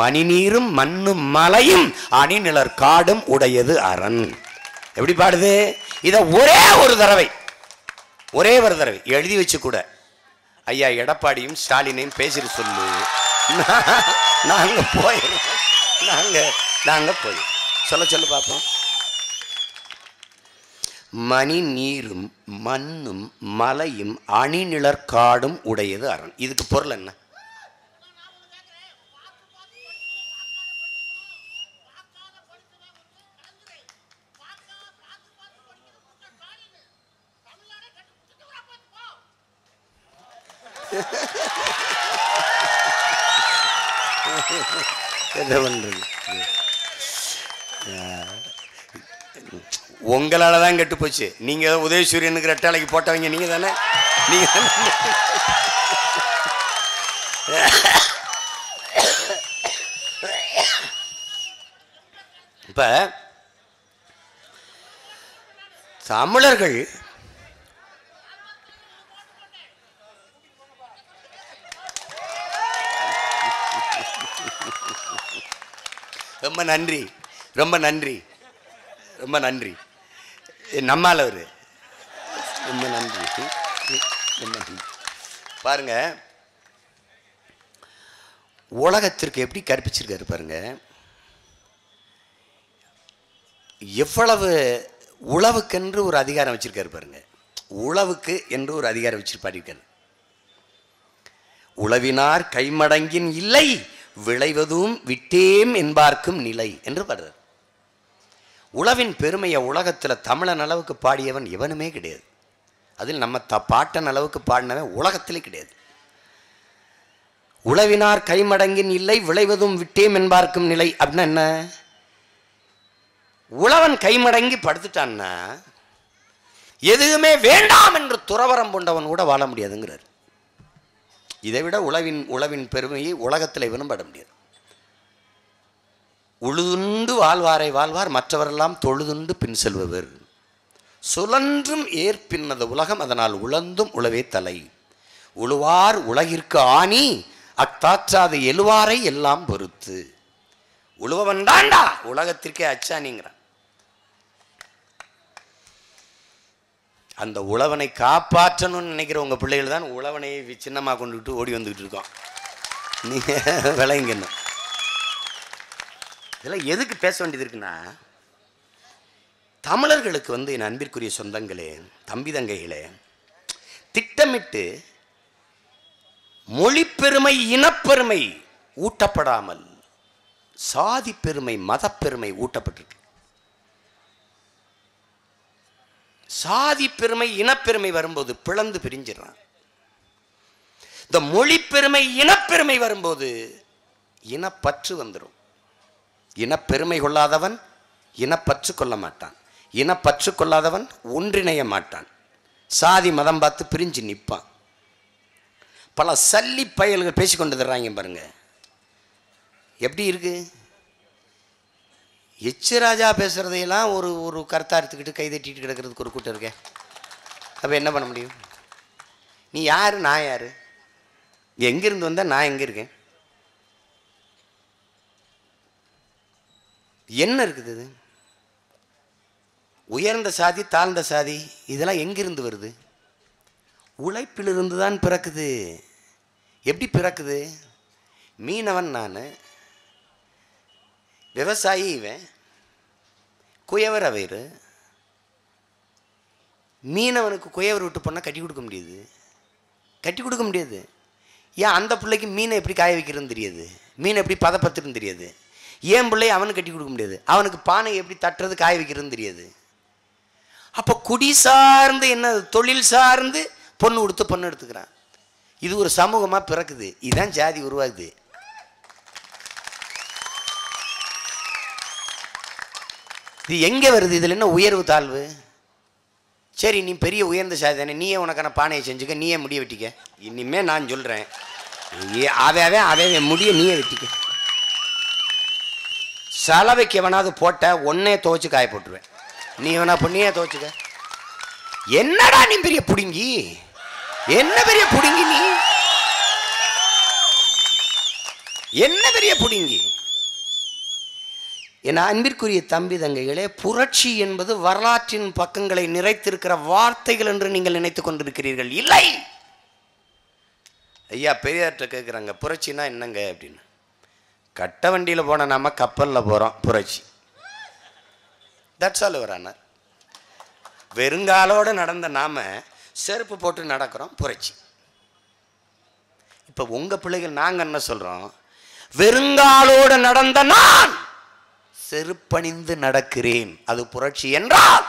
A: மணிநீரும் மண்ணும் மலையும் அணிநிலர் காடும் உடையது அரண் எப்படி பாடுது இதை ஒரே ஒரு தடவை ஒரே ஒரு தடவை எழுதி வச்சு கூட ஐயா எடப்பாடியும் ஸ்டாலினையும் பேசிட்டு சொல்லு நாங்கள் போயிடுறோம் நாங்கள் நாங்கள் போய் சொல்ல சொல்லு பார்ப்போம் மணி நீரும் மண்ணும் மலையும் அணிநிழற் காடும் உடையது அரண் இதுக்கு பொருள் என்ன என்ன பண்ணுறது உங்களால் தான் கெட்டு போச்சு நீங்கள் உதயசூரியனுக்கு ரெட்டாலைக்கு போட்டவங்க நீங்கள் தானே நீங்கள் தானே இப்போ தமிழர்கள் ரொம்ப நன்றி ரொம்ப நன்றி ரொம்ப நன்றி நம்மால் அவர் ரொம்ப நன்றி ரொம்ப நன்றி பாருங்க உலகத்திற்கு எப்படி கற்பிச்சிருக்காரு பாருங்க எவ்வளவு உழவுக்கென்று ஒரு அதிகாரம் வச்சிருக்காரு பாருங்க உழவுக்கு என்று ஒரு அதிகாரம் வச்சிருப்பாரு உழவினார் கைமடங்கின் இல்லை விளைவதும் விட்டேம் என்பார்க்கும் நிலை என்று பாடுறார் உழவின் பெருமையை உலகத்தில் தமிழன் அளவுக்கு பாடியவன் எவனுமே கிடையாது அதில் நம்ம த பாட்டன் அளவுக்கு பாடினவன் உலகத்திலே கிடையாது உழவினார் கைமடங்கின் இல்லை விளைவதும் விட்டேம் என்பார்க்கும் நிலை அப்படின்னா என்ன உழவன் கைமடங்கி படுத்துட்டான்னா எதுவுமே வேண்டாம் என்று துறவரம் கொண்டவன் கூட வாழ முடியாதுங்கிறார் இதை விட உழவின் உழவின் பெருமையை உலகத்தில் விரும்பட முடியாது உழுதுண்டு வாழ்வாரை வாழ்வார் மற்றவரெல்லாம் தொழுதுண்டு பின் செல்பவர் சுழன்றும் ஏற்பின்னது உலகம் அதனால் உழந்தும் உழவே தலை உழுவார் உலகிற்கு ஆணி அத்தாற்றாது எழுவாரை எல்லாம் பொறுத்து உழுவவன் உலகத்திற்கே உலகத்திற்கே அச்சானிங்கிறான் அந்த உழவனை காப்பாற்றணும்னு நினைக்கிற உங்கள் பிள்ளைகள் தான் உழவனையை சின்னமாக கொண்டுட்டு ஓடி வந்துக்கிட்டு இருக்கோம் நீங்கள் விளங்கணும் இதெல்லாம் எதுக்கு பேச வேண்டியது இருக்குன்னா தமிழர்களுக்கு வந்து என் அன்பிற்குரிய சொந்தங்களே தம்பி தங்கைகளே திட்டமிட்டு மொழி பெருமை இனப்பெருமை ஊட்டப்படாமல் சாதி பெருமை மதப்பெருமை ஊட்டப்பட்டிருக்கு சாதி பெருமை இனப்பெருமை வரும்போது பிளந்து பிரிஞ்சிடறான் இந்த மொழி பெருமை இனப்பெருமை வரும்போது இனப்பற்று வந்துடும் இனப்பெருமை கொள்ளாதவன் இனப்பற்று கொள்ள மாட்டான் இனப்பற்று கொள்ளாதவன் ஒன்றிணைய மாட்டான் சாதி மதம் பார்த்து பிரிஞ்சு நிற்பான் பல சல்லி பயல்கள் பேசி கொண்டு தர்றாங்க பாருங்க எப்படி இருக்கு எச்சராஜா பேசுகிறதையெல்லாம் ஒரு ஒரு கருத்தாக எடுத்துக்கிட்டு கைதட்டிட்டு கிடக்கிறதுக்கு ஒரு கூட்டம் இருக்க அப்போ என்ன பண்ண முடியும் நீ யார் நான் யார் எங்கேருந்து வந்தால் நான் எங்கே இருக்கேன் என்ன இருக்குது இது உயர்ந்த சாதி தாழ்ந்த சாதி இதெல்லாம் எங்கிருந்து வருது உழைப்பிலிருந்து தான் பிறக்குது எப்படி பிறக்குது மீனவன் நான் விவசாயி இவன் குயவர் அவர் மீனவனுக்கு குயவர் விட்டு போனால் கட்டி கொடுக்க முடியுது கட்டி கொடுக்க முடியாது ஏன் அந்த பிள்ளைக்கு மீனை எப்படி காய வைக்கிறதுன்னு தெரியாது மீனை எப்படி பதப்பத்துக்குன்னு தெரியாது ஏன் பிள்ளை அவனுக்கு கட்டி கொடுக்க முடியாது அவனுக்கு பானை எப்படி தட்டுறது காய வைக்கிறதுன்னு தெரியாது அப்போ குடி சார்ந்து என்ன தொழில் சார்ந்து பொண்ணு கொடுத்து பொண்ணு எடுத்துக்கிறான் இது ஒரு சமூகமாக பிறக்குது இதுதான் ஜாதி உருவாகுது இது எங்கே வருது இதில் என்ன உயர்வு தாழ்வு சரி நீ பெரிய உயர்ந்த சாதி தானே நீயே உனக்கான பானையை செஞ்சுக்க நீயே முடிய வெட்டிக்க இனிமேல் நான் சொல்கிறேன் அவே அவன் அவே முடிய நீயே வெட்டிக்க சலவைக்கு எவனாவது போட்ட ஒன்னே துவைச்சு காய போட்டுருவேன் நீ வேணா பொண்ணியே துவைச்சுக்க என்னடா நீ பெரிய புடுங்கி என்ன பெரிய புடுங்கி நீ என்ன பெரிய புடுங்கி என் அன்பிற்குரிய தம்பி தங்கைகளே புரட்சி என்பது வரலாற்றின் பக்கங்களை நிறைத்திருக்கிற வார்த்தைகள் என்று நீங்கள் நினைத்துக் கொண்டிருக்கிறீர்கள் இல்லை ஐயா பெரியார்கிட்ட கேட்குறாங்க புரட்சினா என்னங்க அப்படின்னு கட்ட வண்டியில் போன நாம கப்பலில் போகிறோம் புரட்சி தட்ஸ் ஆல் இவர் அண்ணர் வெறுங்காலோடு நடந்த நாம செருப்பு போட்டு நடக்கிறோம் புரட்சி இப்போ உங்கள் பிள்ளைகள் நாங்கள் என்ன சொல்கிறோம் வெறுங்காலோடு நடந்த நான் செருப்பணிந்து நடக்கிறேன் அது புரட்சி என்றால்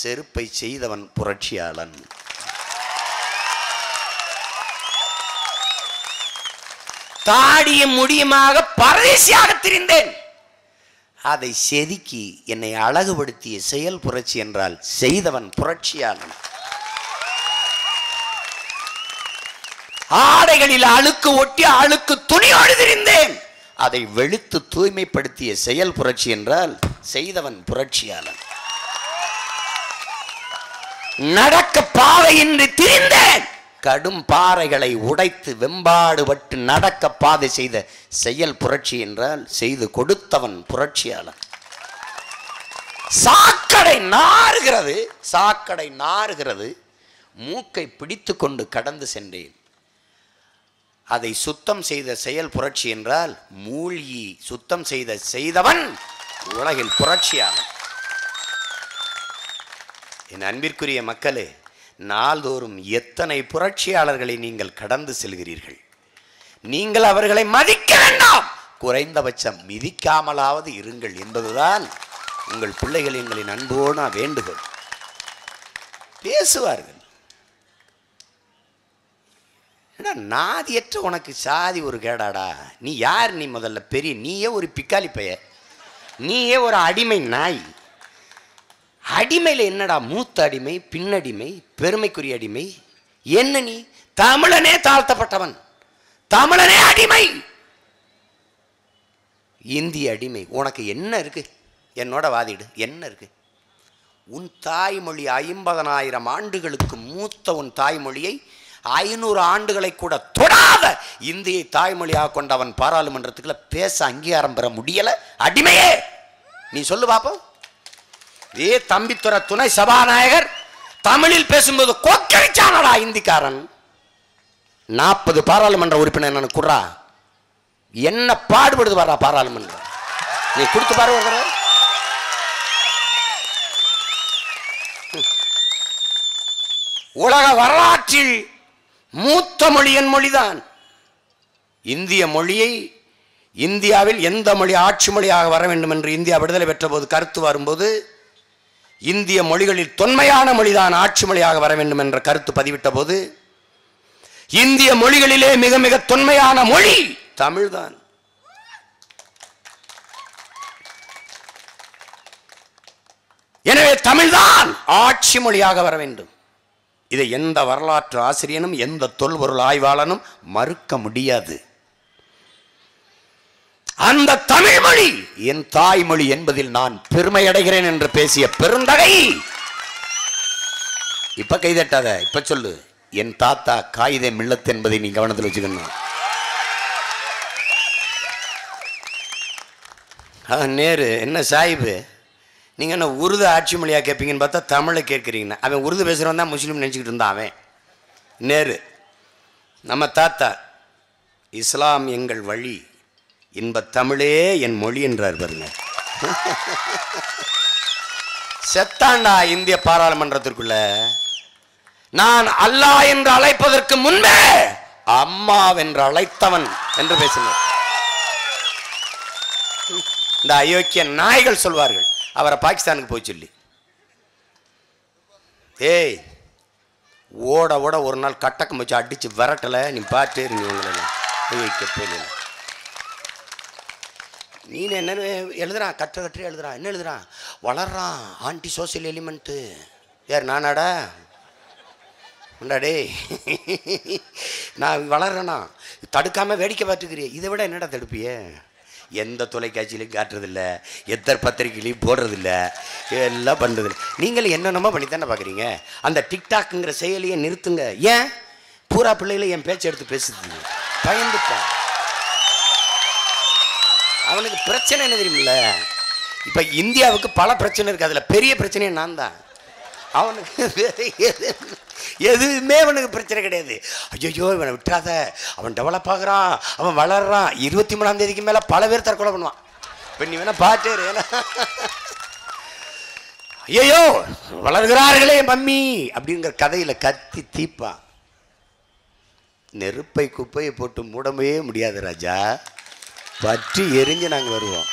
A: செருப்பை செய்தவன் புரட்சியாளன் தாடியும் முடியுமாக பரதேசியாக திரிந்தேன் அதை செதுக்கி என்னை அழகுபடுத்திய செயல் புரட்சி என்றால் செய்தவன் புரட்சியாளன் ஆடைகளில் அழுக்கு ஒட்டி அழுக்கு துணி திரிந்தேன் அதை வெளுத்து தூய்மைப்படுத்திய செயல் புரட்சி என்றால் செய்தவன் புரட்சியாளன் நடக்க பாவையின்றி திரிந்தேன் கடும் பாறைகளை உடைத்து வெம்பாடுபட்டு நடக்க பாதை செய்த செயல் புரட்சி என்றால் செய்து கொடுத்தவன் புரட்சியாளர் சாக்கடை நாறுகிறது சாக்கடை நாறுகிறது மூக்கை பிடித்து கொண்டு கடந்து சென்றேன் அதை சுத்தம் செய்த செயல் புரட்சி என்றால் மூழ்கி சுத்தம் செய்த செய்தவன் உலகில் புரட்சியாளன் என் அன்பிற்குரிய மக்களே நாள்தோறும் எத்தனை புரட்சியாளர்களை நீங்கள் கடந்து செல்கிறீர்கள் நீங்கள் அவர்களை மதிக்க வேண்டாம் குறைந்தபட்சம் மிதிக்காமலாவது இருங்கள் என்பதுதான் உங்கள் பிள்ளைகள் எங்களின் அன்போனா வேண்டுகோள் பேசுவார்கள் நாதியற்ற உனக்கு சாதி ஒரு கேடாடா நீ யார் நீ முதல்ல பெரிய நீயே ஒரு பிக்காலி பைய நீயே ஒரு அடிமை நாய் அடிமையில் என்னடா மூத்த அடிமை பின்னடிமை பெருமைக்குரிய அடிமை என்ன நீ தமிழனே தாழ்த்தப்பட்டவன் தமிழனே அடிமை இந்திய அடிமை உனக்கு என்ன இருக்கு என்னோட வாதிடு என்ன இருக்கு உன் தாய்மொழி ஐம்பதனாயிரம் ஆண்டுகளுக்கு மூத்த உன் தாய்மொழியை ஐநூறு ஆண்டுகளை கூட தொடாத இந்தியை தாய்மொழியாக கொண்டவன் பாராளுமன்றத்துக்குள்ள பேச அங்கீகாரம் பெற முடியலை அடிமையே நீ சொல்லு பார்ப்போம் ஏ தம்பித்துறை துணை சபாநாயகர் தமிழில் பேசும்போது கொக்கரிச்சானடா இந்திக்காரன் நாற்பது பாராளுமன்ற உறுப்பினர் நான் குடுறா என்ன பாடுபடுது வர்றா பாராளுமன்றம் நீ கொடுத்து பாரு உலக வரலாற்றில் மூத்த மொழியின் மொழிதான் இந்திய மொழியை இந்தியாவில் எந்த மொழி ஆட்சி மொழியாக வர வேண்டும் என்று இந்தியா விடுதலை பெற்ற போது கருத்து வரும்போது இந்திய மொழிகளில் தொன்மையான மொழிதான் ஆட்சி மொழியாக வர வேண்டும் என்ற கருத்து பதிவிட்ட போது இந்திய மொழிகளிலே மிக மிக தொன்மையான மொழி தமிழ்தான் எனவே தமிழ்தான் ஆட்சி மொழியாக வர வேண்டும் இதை எந்த வரலாற்று ஆசிரியனும் எந்த தொல்பொருள் ஆய்வாளனும் மறுக்க முடியாது அந்த தமிழ்மொழி என் தாய்மொழி என்பதில் நான் பெருமை அடைகிறேன் என்று பேசிய பெருந்தகை இப்ப கைதட்டாத இப்ப சொல்லு என் தாத்தா காகிதே மில்லத் என்பதை நீ கவனத்தில் வச்சுக்கணும் நேரு என்ன சாஹிபு நீங்கள் என்ன உருது ஆட்சி மொழியாக கேட்பீங்கன்னு பார்த்தா தமிழை கேட்குறீங்கண்ணா அவன் உருது பேசுறவன் தான் முஸ்லீம் நினச்சிக்கிட்டு இருந்தான் அவன் நேரு நம்ம தாத்தா இஸ்லாம் எங்கள் வழி இன்பத் தமிழே என் மொழி என்றார் பாருங்க செத்தாண்டா இந்திய பாராளுமன்றத்திற்குள்ள நான் அல்லா என்று அழைப்பதற்கு முன்பே அம்மா என்று அழைத்தவன் என்று பேசினார் இந்த அயோக்கிய நாய்கள் சொல்வார்கள் அவரை பாகிஸ்தானுக்கு போய் சொல்லி ஏய் ஓட ஓட ஒரு நாள் கட்டக்கம் வச்சு அடிச்சு விரட்டல நீ பார்த்து நீங்க போயிடலாம் நீ என்ன எழுதுறான் கற்ற கற்று எழுதுறான் என்ன எழுதுறான் வளர்றான் ஆன்டி சோசியல் எலிமெண்ட்டு யார் நானாடா உண்டாடே நான் வளர்றேனா தடுக்காமல் வேடிக்கை பார்த்துக்கிறிய இதை விட என்னடா தடுப்பிய எந்த தொலைக்காட்சியிலையும் காட்டுறதில்ல எந்த பத்திரிகையிலையும் போடுறதில்ல எல்லாம் பண்ணுறதில்ல நீங்கள் என்னென்னமோ பண்ணி தானே பார்க்குறீங்க அந்த டிக்டாக்குங்கிற செயலியை நிறுத்துங்க ஏன் பூரா பிள்ளைகளை என் பேச்சு எடுத்து பேசுது பயந்துட்டேன் அவனுக்கு பிரச்சனை என்ன தெரியுமில்ல இப்போ இந்தியாவுக்கு பல பிரச்சனை இருக்குது அதில் பெரிய பிரச்சனையே நான் தான் அவனுக்கு எதுவுமே அவனுக்கு பிரச்சனை கிடையாது ஐயோ இவனை விட்டுறாத அவன் டெவலப் ஆகுறான் அவன் வளர்றான் இருபத்தி மூணாம் தேதிக்கு மேலே பல பேர் தற்கொலை பண்ணுவான் இப்போ நீ வேணா பாட்டேரு ஐயோ வளர்கிறார்களே மம்மி அப்படிங்கிற கதையில் கத்தி தீப்பான் நெருப்பை குப்பையை போட்டு மூடவே முடியாது ராஜா பற்றி எரிஞ்சு நாங்கள் வருவோம்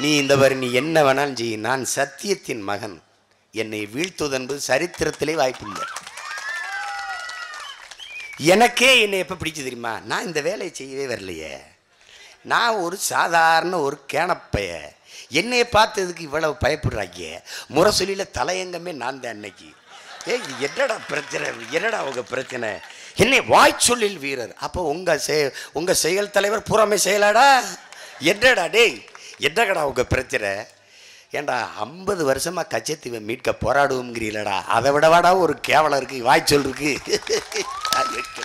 A: நீ இந்த வரி நீ என்ன வேணாலும் செய்ய நான் சத்தியத்தின் மகன் என்னை வீழ்த்துவது என்பது சரித்திரத்திலே வாய்ப்பில்லை எனக்கே என்னை எப்போ பிடிச்சு தெரியுமா நான் இந்த வேலையை செய்யவே வரலையே நான் ஒரு சாதாரண ஒரு கேனப்பைய என்னையை பார்த்ததுக்கு இவ்வளவு பயப்படுறாங்க முரசொலியில் தலையங்கமே நான் தான் அன்னைக்கு ஏ இது என்னடா பிரச்சனை என்னடா உங்கள் பிரச்சனை என்னை வாய்ச்சொல்லில் வீரர் அப்போ உங்கள் செ உங்கள் செயல் தலைவர் புறமை செயலாடா என்னடா டேய் என்னக்கடா உங்கள் பிரச்சனை ஏண்டா ஐம்பது வருஷமாக கச்சத்தீவை மீட்க போராடுவோங்கிறீங்களடா அதை விடவாடா ஒரு கேவலம் இருக்குது வாய்ச்சொல் இருக்குது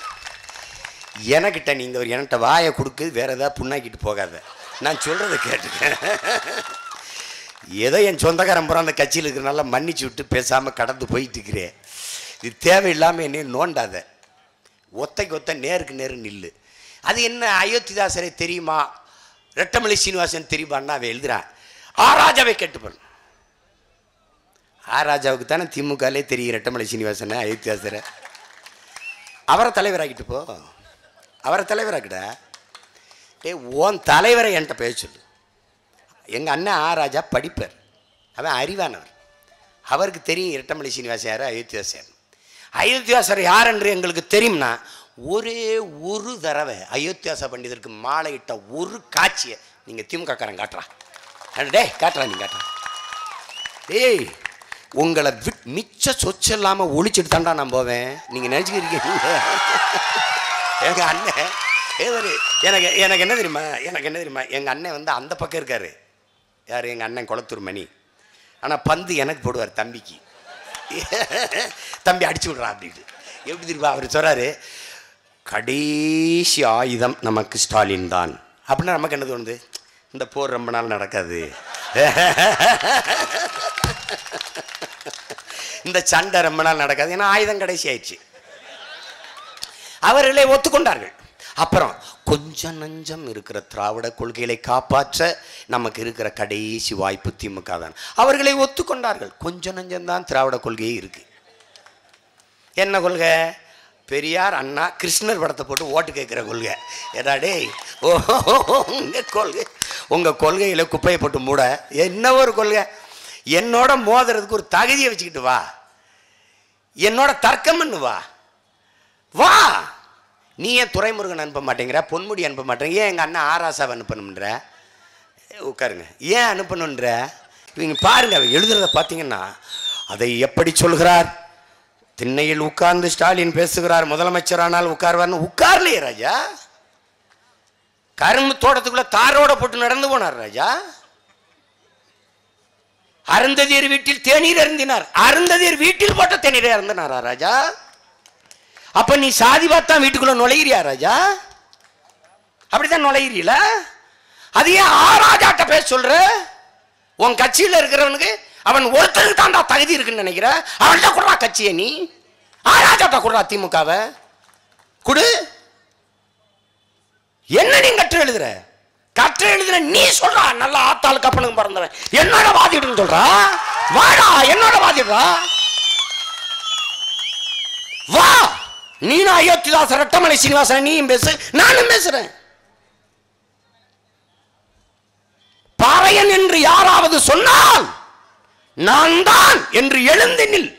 A: எனக்கிட்ட நீங்கள் ஒரு என்கிட்ட வாயை கொடுக்கு வேறு எதாவது புண்ணாக்கிட்டு போகாத நான் சொல்கிறத கேட்டுக்கேன் ஏதோ என் சொந்தக்காரன் புறம் அந்த கட்சியில் இருக்கிறனால மன்னிச்சு விட்டு பேசாமல் கடந்து போயிட்டுருக்கிறேன் இது தேவையில்லாமல் என்னை நோண்டாத ஒத்தைக்கு ஒத்த நேருக்கு நேரு நில்லு அது என்ன அயோத்திதாசரை தெரியுமா ரெட்டமலை சீனிவாசன் தெரியுமாண்ணா அவன் எழுதுறான் ஆராஜாவை பண்ண ஆராஜாவுக்கு தானே திமுகலே தெரியும் ரெட்டமலை சீனிவாசன் அயோத்தியாசர அவரை தலைவராகிட்டு போ அவரை தலைவராக்கிட டே ஓன் தலைவரை என்கிட்ட பேச சொல்லு எங்கள் அண்ணன் ஆராஜா படிப்பர் அவன் அறிவானவர் அவருக்கு தெரியும் இரட்டமலை சீனிவாசன் யார் அயோத்தியாசன் அயோத்தியாசர் யார் என்று எங்களுக்கு தெரியும்னா ஒரே ஒரு தடவை அயோத்தியாச பண்டிதருக்கு மாலையிட்ட ஒரு காட்சியை நீங்கள் திமுகக்காரன் காட்டுறா டே காட்டுறா நீ காட்டுறா டேய் உங்களை விட் மிச்ச சொச்சம் இல்லாமல் ஒழிச்சிட்டு தாண்டா நான் போவேன் நீங்கள் நினச்சிக்கிறீங்க எங்கள் அண்ணன் எனக்கு எனக்கு என்ன தெரியுமா எனக்கு என்ன தெரியுமா எங்கள் அண்ணன் வந்து அந்த பக்கம் இருக்கார் யார் எங்கள் அண்ணன் குளத்தூர் மணி ஆனால் பந்து எனக்கு போடுவார் தம்பிக்கு தம்பி அடிச்சு விட்றா அப்படின்ட்டு எப்படி தெரியுமா அவர் சொல்கிறாரு கடைசி ஆயுதம் நமக்கு ஸ்டாலின் தான் அப்படின்னா நமக்கு என்ன தோணுது இந்த போர் ரொம்ப நாள் நடக்காது இந்த சண்டை ரொம்ப நாள் நடக்காது ஏன்னா ஆயுதம் கடைசி ஆயிடுச்சு அவர்களை ஒத்துக்கொண்டார்கள் அப்புறம் கொஞ்சம் நஞ்சம் இருக்கிற திராவிட கொள்கைகளை காப்பாற்ற நமக்கு இருக்கிற கடைசி வாய்ப்பு திமுக தான் அவர்களை ஒத்துக்கொண்டார்கள் கொஞ்சம் தான் திராவிட கொள்கையே இருக்கு என்ன கொள்கை பெரியார் அண்ணா கிருஷ்ணர் படத்தை போட்டு ஓட்டு கேட்குற கொள்கை ஏதாடே டேய் உங்கள் கொள்கை உங்கள் கொள்கையில் குப்பையை போட்டு மூட என்ன ஒரு கொள்கை என்னோட மோதுறதுக்கு ஒரு தகுதியை வச்சுக்கிட்டு வா என்னோட தர்க்கம் வா வா நீ ஏன் துறைமுருகன் அனுப்ப மாட்டேங்கிற பொன்முடி அனுப்ப மாட்டேங்க ஏன் எங்கள் அண்ணன் ஆராசாவை அனுப்பணுன்ற உட்காருங்க ஏன் அனுப்பணுன்ற இவங்க பாருங்க எழுதுறத பார்த்தீங்கன்னா அதை எப்படி சொல்கிறார் திண்ணையில் உட்கார்ந்து ஸ்டாலின் பேசுகிறார் முதலமைச்சர் ஆனால் உட்கார்வார் உட்கார்லையே ராஜா கரும்பு தோட்டத்துக்குள்ள தாரோட போட்டு நடந்து போனார் ராஜா அருந்ததியர் வீட்டில் தேநீர் அருந்தினார் அருந்ததியர் வீட்டில் போட்ட தேநீரை அருந்தினாரா ராஜா அப்ப நீ சாதி பார்த்தா வீட்டுக்குள்ள நுழையிறியா ராஜா அப்படிதான் நுழையிறீல அது ஏன் ஆராஜாட்ட பேச சொல்ற உன் கட்சியில் இருக்கிறவனுக்கு அவன் ஒருத்தருக்கு தான்டா தகுதி இருக்குன்னு நினைக்கிற தான் கொடுறா கட்சியை நீ ஆராஜாட்ட கொடுறா திமுகவை கொடு என்ன நீ கற்று எழுதுற கற்று எழுதுன நீ சொல்றா நல்லா ஆத்தாள் கப்பனுக்கு பிறந்தவன் என்னோட வாதிடுன்னு சொல்றா வாடா என்னோட வாதிடுறா வா நீ நான் அயோத்திதாசர் ரட்டமலை சீனிவாசன் நீயும் பேசு நானும் பேசுறேன் பாறையன் என்று யாராவது சொன்னால் நான் தான் என்று எழுந்து நில்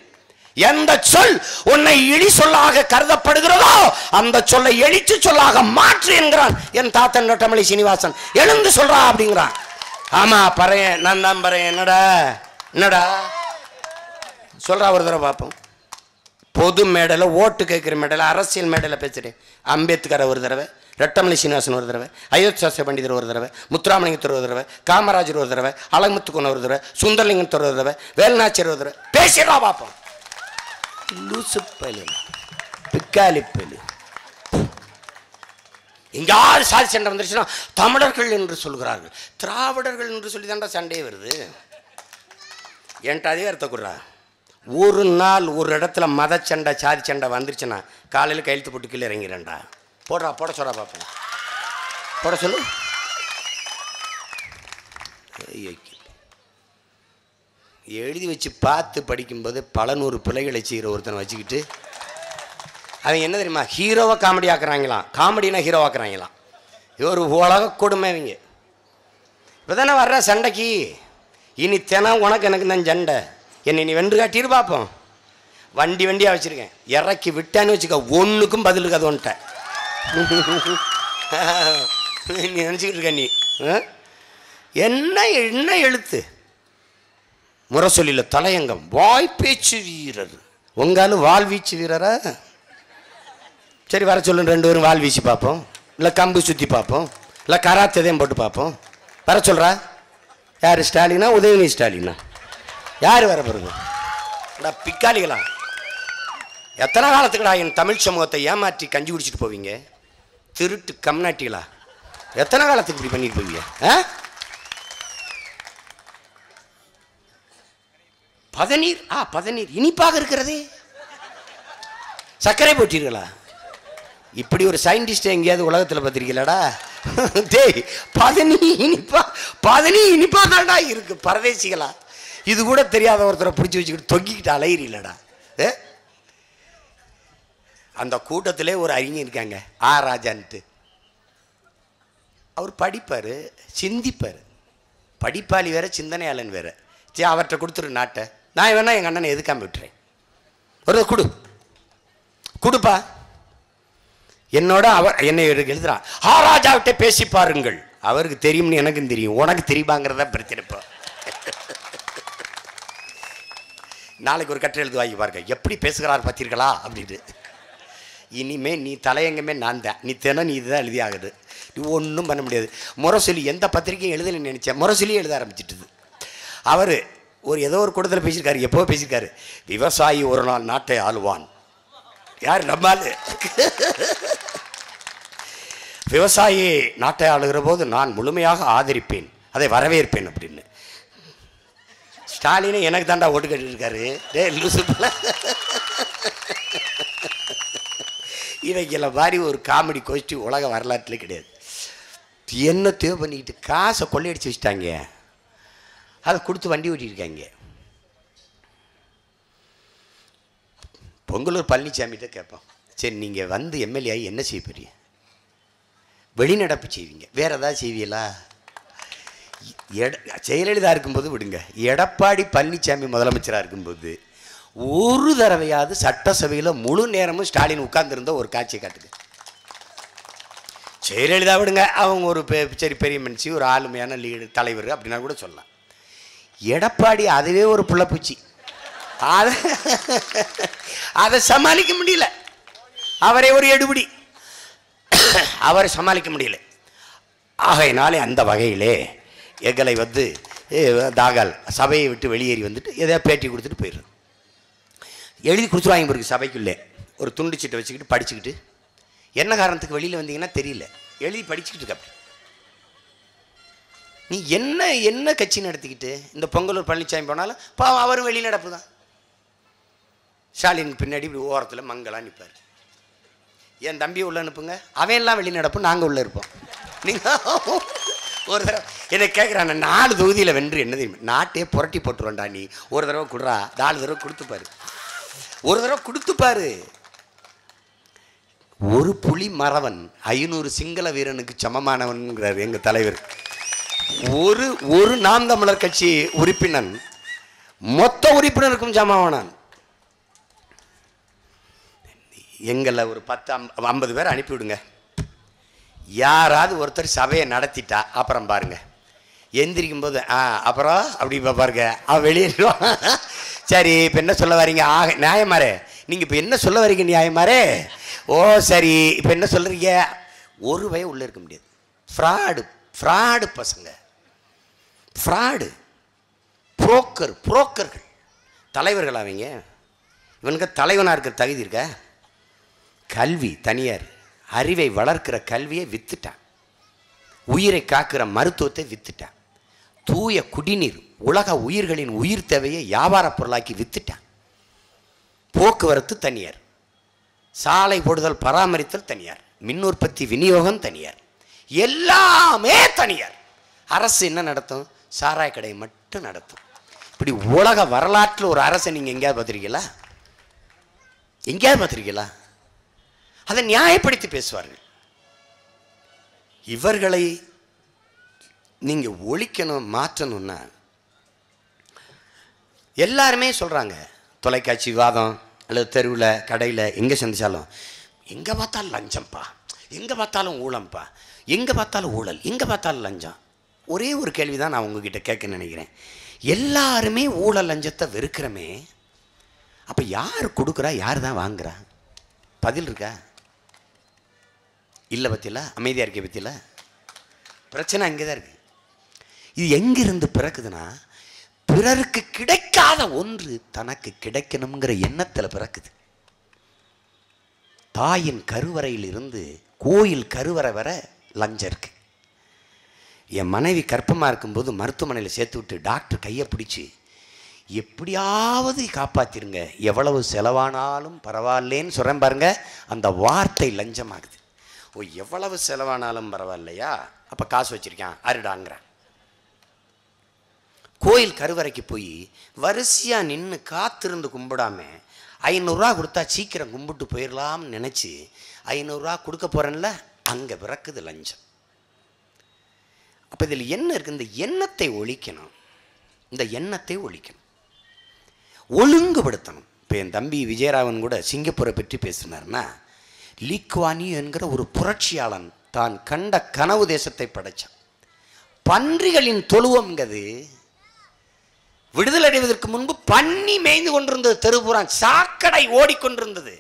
A: எந்த சொல் உன்னை இழி சொல்லாக கருதப்படுகிறதோ அந்த சொல்லை எழிச்சு சொல்லாக மாற்று என்கிறான் என் தாத்தன் நட்டமலை சீனிவாசன் எழுந்து சொல்றா அப்படிங்கிறான் ஆமா பறையன் நான் தான் பறையன் என்னடா என்னடா சொல்றா ஒரு தடவை பார்ப்போம் பொது மேடலை ஓட்டு கேட்குற மேடலை அரசியல் மேடலை பேசுகிறேன் அம்பேத்கரை ஒரு தடவை ரெட்டமணி சீனிவாசன் ஒரு தடவை அயோத்தியாச பண்டிதர் ஒரு தடவை முத்துராமலிங்கத்தர் ஒரு தடவை காமராஜர் ஒரு தடவை அழகுமுத்துக்குன் ஒரு தடவை சுந்தரலிங்கத்தர் ஒரு தடவை வேலுநாச்சர் ஒரு தடவை பேசிடலாம் பார்ப்போம் லூசு எங்கேயாவது சாதி சண்டை வந்துருச்சுன்னா தமிழர்கள் என்று சொல்கிறார்கள் திராவிடர்கள் என்று சொல்லி தாண்டா சண்டையே வருது என்கிட்ட அதிகாரத்தை கொடுறா ஒரு நாள் ஒரு இடத்துல மத சண்டை சாதி சண்டை வந்துருச்சுன்னா காலையில் கையெழுத்து போட்டு கீழே இறங்கிறேன்டா போடுறா போட சொல்கிறா பார்ப்போம் போட சொல்லு எழுதி வச்சு பார்த்து படிக்கும்போது பல நூறு பிள்ளைகளை செய்கிற ஒருத்தனை வச்சுக்கிட்டு அவன் என்ன தெரியுமா ஹீரோவாக காமெடி ஆக்குறாங்களாம் காமெடினா ஹீரோ ஆக்குறாங்களாம் ஒரு உலக கொடுமை இவங்க இப்போ தானே வர்ற சண்டைக்கு இனி தினம் உனக்கு எனக்கு தான் சண்டை என்னை நீ வென்று காட்டிட்டு பார்ப்போம் வண்டி வண்டியாக வச்சுருக்கேன் இறக்கி விட்டான்னு வச்சுக்க ஒன்றுக்கும் பதில் இருக்காது ஒன்ட்ட நீ நினச்சிக்கிட்டு இருக்க நீ என்ன என்ன எழுத்து முரசொலியில் தலையங்கம் வாய்ப்பேச்சு வீரர் உங்காலும் வாழ்வீச்சு வீரரா சரி வர சொல்லு ரெண்டு பேரும் வாழ்வீச்சு பார்ப்போம் இல்லை கம்பு சுற்றி பார்ப்போம் இல்லை கராத்ததையும் போட்டு பார்ப்போம் வர சொல்கிறா யார் ஸ்டாலினா உதயநிதி ஸ்டாலினா யார் வர போகிறது டா பிக்காளிகளா எத்தனை காலத்துக்குடா என் தமிழ் சமூகத்தை ஏமாற்றி கஞ்சி குடிச்சிட்டு போவீங்க திருட்டு கம்னாட்டிகளா எத்தனை காலத்துக்கு இப்படி பண்ணிட்டு போவீங்க ஆ பதநீர் ஆ பதநீர் இனிப்பாக இருக்கிறதே சர்க்கரை போட்டீர்களா இப்படி ஒரு சயின்டிஸ்ட் எங்கேயாவது உலகத்தில் பார்த்துருக்கீங்களடா டேய் பதனி இனிப்பா பதனி இனிப்பா தான்டா இருக்கு பரதேசிகளா இது கூட தெரியாத ஒருத்தரை பிடிச்சி வச்சுக்கிட்டு தொங்கிக்கிட்டு அலையிறீங்களடா ஏ அந்த கூட்டத்திலே ஒரு அறிஞர் இருக்காங்க ஆ ராஜான்ட்டு அவர் படிப்பார் சிந்திப்பார் படிப்பாளி வேறு சிந்தனையாளன் வேறு சரி அவர்கிட்ட கொடுத்துரு நாட்டை நான் வேணா எங்கள் அண்ணனை எதுக்காம விட்டுறேன் ஒரு கொடு கொடுப்பா என்னோட அவர் என்னை எழுதுறான் ஆ ராஜாவிட்ட பேசி பாருங்கள் அவருக்கு தெரியும்னு எனக்கும் தெரியும் உனக்கு தெரியுமாங்கிறத பிரச்சனைப்போம் நாளைக்கு ஒரு கட்டுரை எழுதுவாங்க பாருங்க எப்படி பேசுகிறார் பார்த்தீர்களா அப்படின்ட்டு இனிமேல் நீ தலையங்கமே நான் தான் நீ தினம் நீ இதுதான் எழுதி ஆகுது நீ ஒன்றும் பண்ண முடியாது முரசொலி எந்த பத்திரிக்கையும் எழுதலைன்னு நினச்சேன் முரசொலியும் எழுத ஆரம்பிச்சிட்டுது அவர் ஒரு ஏதோ ஒரு கூட்டத்தில் பேசியிருக்காரு எப்போ பேசியிருக்காரு விவசாயி ஒரு நாள் நாட்டை ஆளுவான் யார் நம்மால் விவசாயி நாட்டை ஆளுகிற போது நான் முழுமையாக ஆதரிப்பேன் அதை வரவேற்பேன் அப்படின்னு ஸ்டாலினு எனக்கு தாண்டா ஓட்டு கட்டிருக்காரு டே லூசு இவைகளை மாதிரி ஒரு காமெடி கொஸ்டி உலக வரலாற்றில் கிடையாது என்ன தேவை பண்ணிக்கிட்டு காசை கொள்ளையடிச்சு வச்சுட்டாங்க அதை கொடுத்து வண்டி ஓட்டியிருக்காங்க பொங்கலூர் பழனிசாமிகிட்ட கேட்போம் சரி நீங்கள் வந்து எம்எல்ஏ ஆகி என்ன செய்ய போறீங்க வெளிநடப்பு செய்வீங்க வேறு எதாவது செய்வீங்களா எட ஜெயலலிதா இருக்கும்போது விடுங்க எடப்பாடி பழனிசாமி முதலமைச்சராக இருக்கும்போது ஒரு தடவையாவது சட்டசபையில் முழு நேரமும் ஸ்டாலின் உட்கார்ந்துருந்த ஒரு காட்சி காட்டுது ஜெயலலிதா விடுங்க அவங்க ஒரு பெ சரி பெரிய மனுஷி ஒரு ஆளுமையான லீடு தலைவர் அப்படின்னா கூட சொல்லலாம் எடப்பாடி அதுவே ஒரு புள்ளப்பூச்சி அதை அதை சமாளிக்க முடியல அவரே ஒரு எடுபடி அவரை சமாளிக்க முடியல ஆகையினாலே அந்த வகையிலே எங்களை வந்து தாகால் சபையை விட்டு வெளியேறி வந்துட்டு எதாவது பேட்டி கொடுத்துட்டு போயிடுறோம் எழுதி கொடுத்துருவாங்க பிறகு சபைக்குள்ளே ஒரு துண்டு சீட்டை வச்சுக்கிட்டு படிச்சுக்கிட்டு என்ன காரணத்துக்கு வெளியில் வந்தீங்கன்னா தெரியல எழுதி படிச்சுக்கிட்டு இருக்க நீ என்ன என்ன கட்சி நடத்திக்கிட்டு இந்த பொங்கலூர் பழனிசாமி போனாலும் பாவம் அவரும் வெளியில் நடப்பு தான் ஸ்டாலின் பின்னாடி இப்படி ஓரத்தில் மங்களாக நிற்பார் என் தம்பி உள்ளே அனுப்புங்க அவன் எல்லாம் வெளி நடப்பு நாங்கள் உள்ளே இருப்போம் நீங்கள் ஒரு தடவை என்னை கேட்குறான் நாலு தொகுதியில் வென்று என்ன தெரியுமா நாட்டே புரட்டி போட்டுருவோண்டா நீ ஒரு தடவை கொடுறா நாலு தடவை கொடுத்துப்பாரு ஒரு தடவை கொடுத்து பாரு ஒரு புலி மறவன் ஐநூறு சிங்கள வீரனுக்கு சமமானவன்கிறார் எங்கள் தலைவர் ஒரு ஒரு நாம் தமிழர் கட்சி உறுப்பினன் மொத்த உறுப்பினருக்கும் சமமானான் எங்களை ஒரு பத்து ஐம்பது பேர் அனுப்பிவிடுங்க யாராவது ஒருத்தர் சபையை நடத்திட்டா அப்புறம் பாருங்கள் எந்திரிக்கும் போது ஆ அப்புறம் அப்படி பாருங்க அவன் வெளியேறுவான் சரி இப்போ என்ன சொல்ல வரீங்க ஆக நியாயமாரே நீங்கள் இப்போ என்ன சொல்ல வரீங்க நியாயமாரே ஓ சரி இப்போ என்ன சொல்கிறீங்க ஒரு வய உள்ளே இருக்க முடியாது ஃப்ராடு ஃப்ராடு பசங்க ஃப்ராடு புரோக்கர் புரோக்கர்கள் தலைவர்கள் அவங்க இவனுக்கு தலைவனாக இருக்கிற தகுதி இருக்க கல்வி தனியார் அறிவை வளர்க்கிற கல்வியை விற்றுட்டான் உயிரை காக்கிற மருத்துவத்தை விற்றுட்டான் தூய குடிநீர் உலக உயிர்களின் உயிர் தேவையை வியாபார பொருளாக்கி வித்துட்டான் போக்குவரத்து தனியார் சாலை போடுதல் பராமரித்தல் தனியார் மின் உற்பத்தி விநியோகம் தனியார் எல்லாமே தனியார் அரசு என்ன நடத்தும் சாராய கடை மட்டும் நடத்தும் இப்படி உலக வரலாற்றில் ஒரு அரசை நீங்கள் எங்கேயாவது பார்த்துருக்கீங்களா எங்கேயாவது பார்த்துருக்கீங்களா அதை நியாயப்படுத்தி பேசுவார்கள் இவர்களை நீங்கள் ஒழிக்கணும் மாற்றணும்னா எல்லாருமே சொல்கிறாங்க தொலைக்காட்சி விவாதம் அல்லது தெருவில் கடையில் எங்கே சந்தித்தாலும் எங்கே பார்த்தாலும் லஞ்சம்ப்பா எங்கே பார்த்தாலும் ஊழம்ப்பா எங்கே பார்த்தாலும் ஊழல் எங்கே பார்த்தாலும் லஞ்சம் ஒரே ஒரு கேள்வி தான் நான் உங்ககிட்ட கேட்க நினைக்கிறேன் எல்லாருமே ஊழல் லஞ்சத்தை வெறுக்கிறமே அப்போ யார் கொடுக்குறா யார் தான் வாங்குறா பதில் இருக்கா இல்லை பற்றியில்ல அமைதியாக இருக்க பற்றியில் பிரச்சனை அங்கே தான் இருக்குது இது எங்கிருந்து பிறக்குதுன்னா பிறருக்கு கிடைக்காத ஒன்று தனக்கு கிடைக்கணுங்கிற எண்ணத்தில் பிறக்குது தாயின் கருவறையில் இருந்து கோயில் கருவறை வர லஞ்சம் இருக்கு என் மனைவி கற்பமாக இருக்கும்போது மருத்துவமனையில் சேர்த்து விட்டு டாக்டர் கையை பிடிச்சி எப்படியாவது காப்பாற்றிருங்க எவ்வளவு செலவானாலும் பரவாயில்லேன்னு சொல்கிறேன் பாருங்க அந்த வார்த்தை லஞ்சமாகுது ஓ எவ்வளவு செலவானாலும் பரவாயில்லையா அப்போ காசு வச்சுருக்கேன் அருடாங்கிறேன் கோயில் கருவறைக்கு போய் வரிசையாக நின்று காத்திருந்து கும்பிடாம ஐநூறுரூவா கொடுத்தா சீக்கிரம் கும்பிட்டு போயிடலாம்னு நினச்சி ஐநூறுரூவா கொடுக்க போகிறேன்ல அங்கே பிறக்குது லஞ்சம் அப்போ இதில் என்ன இருக்குது இந்த எண்ணத்தை ஒழிக்கணும் இந்த எண்ணத்தை ஒழிக்கணும் ஒழுங்குபடுத்தணும் இப்போ என் தம்பி விஜயராவன் கூட சிங்கப்பூரை பற்றி பேசினார்னா லீக்வானி என்கிற ஒரு புரட்சியாளன் தான் கண்ட கனவு தேசத்தை படைத்தான் பன்றிகளின் தொழுவங்கிறது விடுதலை அடைவதற்கு முன்பு பன்னி மேய்ந்து கொண்டிருந்தது தெருப்புறம் சாக்கடை ஓடிக்கொண்டிருந்தது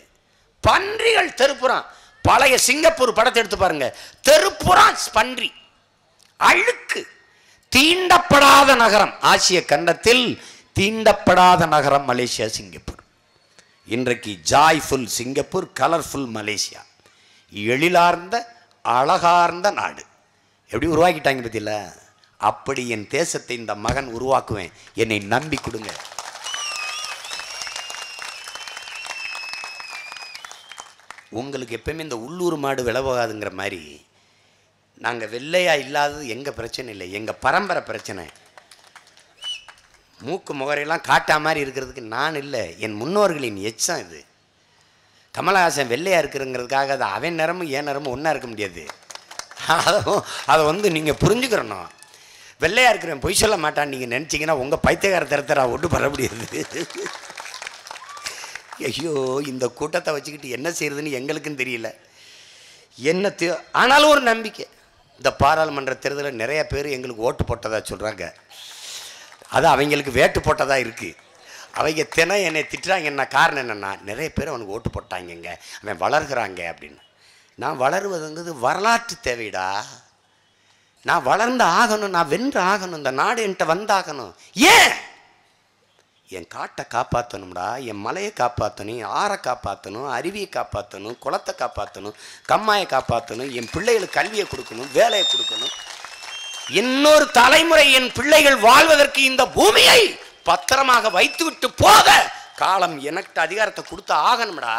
A: பன்றிகள் தெருப்புறம் பழைய சிங்கப்பூர் படத்தை எடுத்து பாருங்க தெருப்புறம் பன்றி அழுக்கு தீண்டப்படாத நகரம் ஆசிய கண்டத்தில் தீண்டப்படாத நகரம் மலேசியா சிங்கப்பூர் இன்றைக்கு ஜாய்ஃபுல் சிங்கப்பூர் கலர்ஃபுல் மலேசியா எழிலார்ந்த அழகார்ந்த நாடு எப்படி உருவாக்கிட்டாங்க பத்தியில்லை அப்படி என் தேசத்தை இந்த மகன் உருவாக்குவேன் என்னை நம்பி கொடுங்க உங்களுக்கு எப்பயுமே இந்த உள்ளூர் மாடு விளவாதுங்கிற மாதிரி நாங்கள் வெள்ளையாக இல்லாதது எங்கள் பிரச்சனை இல்லை எங்கள் பரம்பரை பிரச்சனை மூக்கு முகரையெல்லாம் காட்டா மாதிரி இருக்கிறதுக்கு நான் இல்லை என் முன்னோர்களின் எச்சம் இது கமலஹாசன் வெள்ளையாக இருக்கிறங்கிறதுக்காக அது அவன் நிறமும் என் நிறமும் ஒன்றா இருக்க முடியாது அதை அதை வந்து நீங்கள் புரிஞ்சுக்கிறணும் வெள்ளையாக இருக்கிறவன் பொய் சொல்ல மாட்டான் நீங்கள் நினச்சிங்கன்னா உங்கள் பைத்தியகார தரத்தரா ஒன்று வர பண்ண முடியாது ஐயோ இந்த கூட்டத்தை வச்சுக்கிட்டு என்ன செய்யறதுன்னு எங்களுக்கும் தெரியல என்ன ஆனாலும் ஒரு நம்பிக்கை இந்த பாராளுமன்ற தேர்தலில் நிறைய பேர் எங்களுக்கு ஓட்டு போட்டதாக சொல்கிறாங்க அது அவங்களுக்கு வேட்டு போட்டதாக இருக்குது அவங்க தினம் என்னை திட்டுறாங்க என்ன காரணம் என்னென்னா நிறைய பேர் அவனுக்கு ஓட்டு போட்டாங்கங்க அவன் வளர்கிறாங்க அப்படின்னு நான் வளருவதுங்கிறது வரலாற்று தேவைடா நான் வளர்ந்து ஆகணும் நான் வென்று ஆகணும் இந்த நாடு என்கிட்ட வந்தாகணும் ஏன் என் காட்டை காப்பாற்றணும்டா என் மலையை காப்பாற்றணும் என் ஆறை காப்பாற்றணும் அருவியை காப்பாற்றணும் குளத்தை காப்பாற்றணும் கம்மாயை காப்பாற்றணும் என் பிள்ளைகளுக்கு கல்வியை கொடுக்கணும் வேலையை கொடுக்கணும் இன்னொரு தலைமுறை என் பிள்ளைகள் வாழ்வதற்கு இந்த பூமியை பத்திரமாக வைத்துவிட்டு போக காலம் எனக்கு அதிகாரத்தை கொடுத்து ஆகணும்டா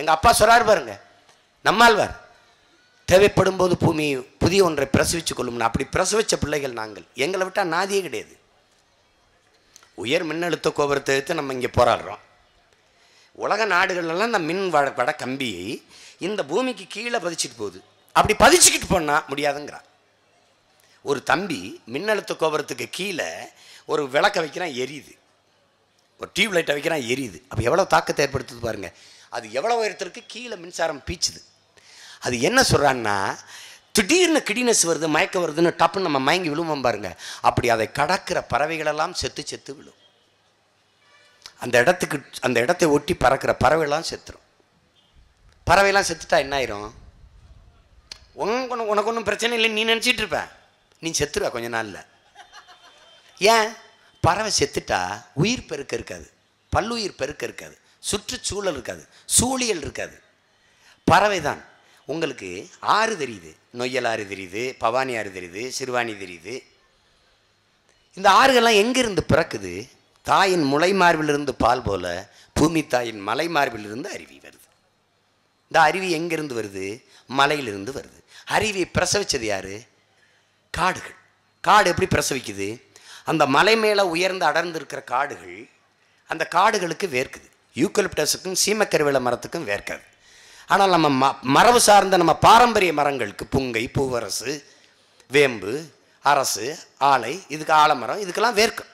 A: எங்கள் அப்பா சொல்கிறார் பாருங்க நம்மாழ்வார் தேவைப்படும் போது பூமி புதிய ஒன்றை பிரசவிச்சு கொள்ளும்னா அப்படி பிரசவித்த பிள்ளைகள் நாங்கள் எங்களை விட்டால் நாதியே கிடையாது உயர் மின்னழுத்த கோபுரத்தை எடுத்து நம்ம இங்கே போராடுறோம் உலக நாடுகள்லாம் இந்த மின் வட வட கம்பியை இந்த பூமிக்கு கீழே பதிச்சுட்டு போகுது அப்படி பதிச்சுக்கிட்டு போனால் முடியாதுங்கிறான் ஒரு தம்பி மின்னழுத்த கோபுரத்துக்கு கீழே ஒரு விளக்கை வைக்கிறான் எரியுது ஒரு டியூப்லைட்டை வைக்கிறான் எரியுது அப்போ எவ்வளோ தாக்கத்தை ஏற்படுத்துது பாருங்கள் அது எவ்வளோ உயரத்திற்கு கீழே மின்சாரம் பீச்சுது அது என்ன சொல்கிறான்னா திடீர்னு கிடினஸ் வருது மயக்கம் வருதுன்னு டப்புன்னு நம்ம மயங்கி விழுவோம் பாருங்க அப்படி அதை கடக்கிற பறவைகளெல்லாம் செத்து செத்து விழும் அந்த இடத்துக்கு அந்த இடத்தை ஒட்டி பறக்கிற பறவைலாம் செத்துரும் பறவைலாம் செத்துட்டா என்ன ஆயிரும் உனக்கு உனக்கு ஒன்றும் பிரச்சனை இல்லை நீ நினச்சிட்டு இருப்ப நீ செத்துருவ கொஞ்ச நாளில் ஏன் பறவை செத்துட்டா உயிர் பெருக்க இருக்காது பல்லுயிர் பெருக்க இருக்காது சுற்றுச்சூழல் இருக்காது சூழியல் இருக்காது பறவை தான் உங்களுக்கு ஆறு தெரியுது நொய்யல் ஆறு தெரியுது பவானி ஆறு தெரியுது சிறுவாணி தெரியுது இந்த ஆறுகள்லாம் எங்கிருந்து பிறக்குது தாயின் முளை மார்பிலிருந்து பால் போல பூமி தாயின் மலை மார்பிலிருந்து அருவி வருது இந்த அருவி எங்கிருந்து வருது மலையிலிருந்து வருது அருவி பிரசவித்தது யார் காடுகள் காடு எப்படி பிரசவிக்குது அந்த மலை மேலே உயர்ந்து அடர்ந்திருக்கிற காடுகள் அந்த காடுகளுக்கு வேர்க்குது யூக்கலிப்டஸுக்கும் சீமக்கருவேல மரத்துக்கும் வேர்க்காது ஆனால் நம்ம ம மரபு சார்ந்த நம்ம பாரம்பரிய மரங்களுக்கு புங்கை பூவரசு வேம்பு அரசு ஆலை இதுக்கு ஆலமரம் இதுக்கெல்லாம் வேர்க்கும்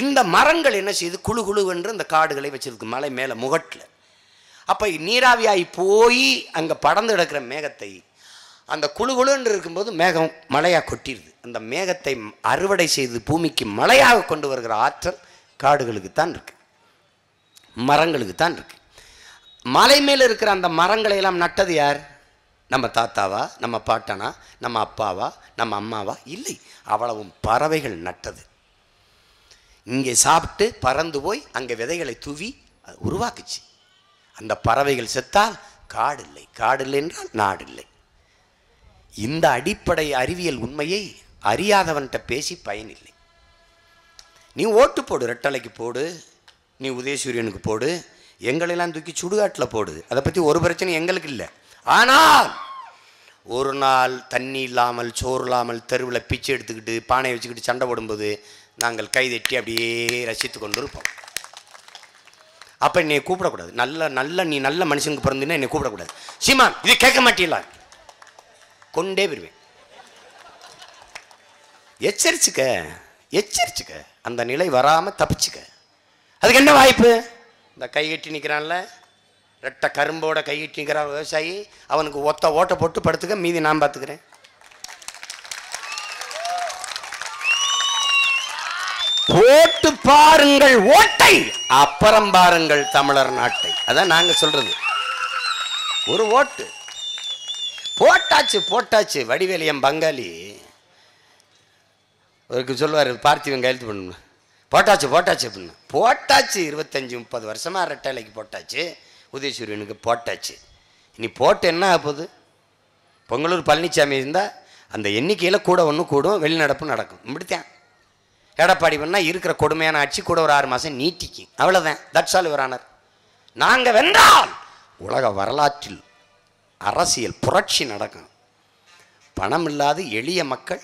A: இந்த மரங்கள் என்ன செய்யுது குழு குழுவென்று இந்த காடுகளை வச்சிருக்கு மலை மேலே முகட்டில் அப்போ நீராவியாகி போய் அங்கே படர்ந்து கிடக்கிற மேகத்தை அந்த குழு குழுன்னு இருக்கும்போது மேகம் மழையாக கொட்டிடுது அந்த மேகத்தை அறுவடை செய்து பூமிக்கு மழையாக கொண்டு வருகிற ஆற்றல் காடுகளுக்கு தான் இருக்குது மரங்களுக்கு தான் இருக்குது மலை மேலே இருக்கிற அந்த மரங்களை எல்லாம் நட்டது யார் நம்ம தாத்தாவா நம்ம பாட்டனா நம்ம அப்பாவா நம்ம அம்மாவா இல்லை அவ்வளவும் பறவைகள் நட்டது இங்கே சாப்பிட்டு பறந்து போய் அங்கே விதைகளை தூவி உருவாக்குச்சு அந்த பறவைகள் செத்தால் காடு இல்லை காடு இல்லை என்றால் நாடு இல்லை இந்த அடிப்படை அறிவியல் உண்மையை அறியாதவன்கிட்ட பேசி பயனில்லை நீ ஓட்டு போடு ரெட்டலைக்கு போடு நீ உதயசூரியனுக்கு போடு எங்களெல்லாம் தூக்கி சுடுகாட்டில் போடுது அதை பற்றி ஒரு பிரச்சனை எங்களுக்கு இல்லை ஆனால் ஒரு நாள் தண்ணி இல்லாமல் சோறு இல்லாமல் தெருவில் பிச்சை எடுத்துக்கிட்டு பானையை வச்சுக்கிட்டு சண்டை போடும்போது நாங்கள் கைதட்டி அப்படியே ரசித்து கொண்டு இருப்போம் அப்போ என்னை கூப்பிடக்கூடாது நல்ல நல்ல நீ நல்ல மனுஷனுக்கு பிறந்தீன்னா என்னை கூப்பிடக்கூடாது சீமான் இது கேட்க மாட்டீங்களா கொண்டே போயிருவேன் எச்சரிச்சுக்க எச்சரிச்சுக்க அந்த நிலை வராமல் தப்பிச்சுக்க அதுக்கு என்ன வாய்ப்பு இந்த கைகட்டி நிற்கிறான்ல ரெட்டை கரும்போட கட்டி நிற்கிறான் விவசாயி அவனுக்கு ஒத்த ஓட்டை போட்டு படுத்துக்க மீதி நான் பார்த்துக்கிறேன் போட்டு பாருங்கள் ஓட்டை அப்புறம் பாருங்கள் தமிழர் நாட்டை அதான் நாங்கள் சொல்றது ஒரு ஓட்டு போட்டாச்சு போட்டாச்சு வடிவேலியம் பங்காளி அவருக்கு சொல்லுவார் பார்த்திவன் கையெழுத்து பண்ணணும் போட்டாச்சு போட்டாச்சு அப்படின்னு போட்டாச்சு இருபத்தஞ்சி முப்பது வருஷமாக ரெட்டலைக்கு போட்டாச்சு உதயசூரியனுக்கு போட்டாச்சு நீ போட்டு என்ன ஆகுது பொங்கலூர் பழனிசாமி இருந்தால் அந்த எண்ணிக்கையில் கூட ஒன்று கூடும் வெளிநடப்பு நடக்கும் இப்படித்தான் எடப்பாடி பண்ணால் இருக்கிற கொடுமையான ஆட்சி கூட ஒரு ஆறு மாதம் நீட்டிக்கும் அவ்வளோதான் தட்ஸ் ஆல் ஆனர் நாங்கள் வென்றால் உலக வரலாற்றில் அரசியல் புரட்சி நடக்கும் பணம் இல்லாத எளிய மக்கள்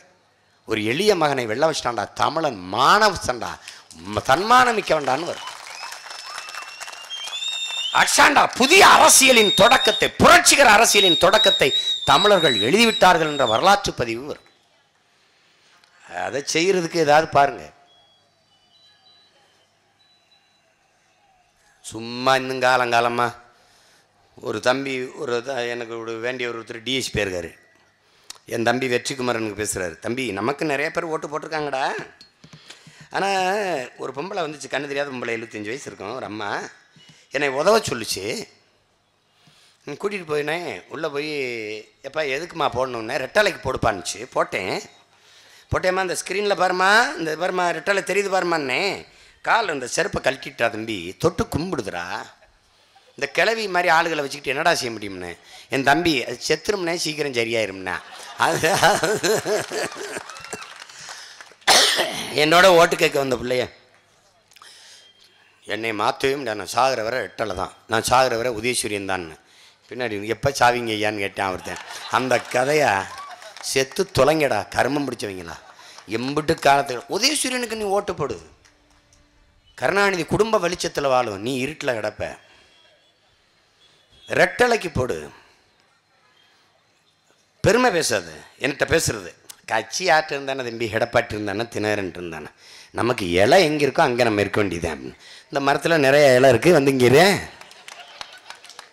A: ஒரு எளிய மகனை வெள்ள வச்சிட்டான்டா தமிழன் மாணவ சண்டா தன்மானம் மிக்க வரும் அக்சாண்டா புதிய அரசியலின் தொடக்கத்தை புரட்சிகர அரசியலின் தொடக்கத்தை தமிழர்கள் எழுதிவிட்டார்கள் என்ற வரலாற்று பதிவு வரும் அதை செய்யறதுக்கு ஏதாவது பாருங்க சும்மா இன்னும் காலங்காலமாக ஒரு தம்பி ஒரு எனக்கு ஒரு வேண்டிய ஒருத்தர் டிஎஸ்பி போயிருக்காரு என் தம்பி எனக்கு பேசுகிறாரு தம்பி நமக்கு நிறைய பேர் ஓட்டு போட்டிருக்காங்கடா ஆனால் ஒரு பொம்பளை வந்துச்சு கண்ணு தெரியாத பொம்பளை எழுபத்தஞ்சி வயசு இருக்கும் ஒரு அம்மா என்னை உதவ சொல்லிச்சு கூட்டிகிட்டு போயினேன் உள்ளே போய் எப்பா எதுக்குமா போடணுன்னே ரெட்டாலைக்கு போடுப்பான்னுச்சு போட்டேன் போட்டேம்மா அந்த ஸ்க்ரீனில் பாருமா இந்த பாருமா ரெட்டாலை தெரியுது பாருமானே கால் அந்த செருப்பை கழட்டிட்டா தம்பி தொட்டு கும்பிடுதுரா இந்த கிளவி மாதிரி ஆளுகளை வச்சுக்கிட்டு என்னடா செய்ய முடியும்னு என் தம்பி அது செத்துரும்னே சீக்கிரம் சரியாயிரும்னா அது என்னோட ஓட்டு கேட்க வந்த பிள்ளைய என்னை முடியாது நான் சாகிற வரை ரெட்டலை தான் நான் சாகிற வரை உதயசூரியன் தான் பின்னாடி எப்போ சாவிங்க ஐயான்னு கேட்டேன் அவர்த்தன் அந்த கதையை செத்து தொலைங்கடா கர்மம் பிடிச்சவங்களா எம்பிட்டு காலத்துக்கு உதயசூரியனுக்கு நீ ஓட்டு போடு கருணாநிதி குடும்ப வெளிச்சத்தில் வாழும் நீ இருட்டில் கிடப்ப ரெட்டலைக்கு போடு பெருமை பேசாது என்கிட்ட பேசுறது கட்சி ஆற்று இருந்தானே தம்பி ஹெடப்பாட்டு இருந்தானே திணறன்ட்டு இருந்தானே நமக்கு இலை எங்கே இருக்கோ அங்கே நம்ம இருக்க வேண்டியதான் இந்த மரத்தில் நிறைய இலை இருக்குது வந்து இங்கே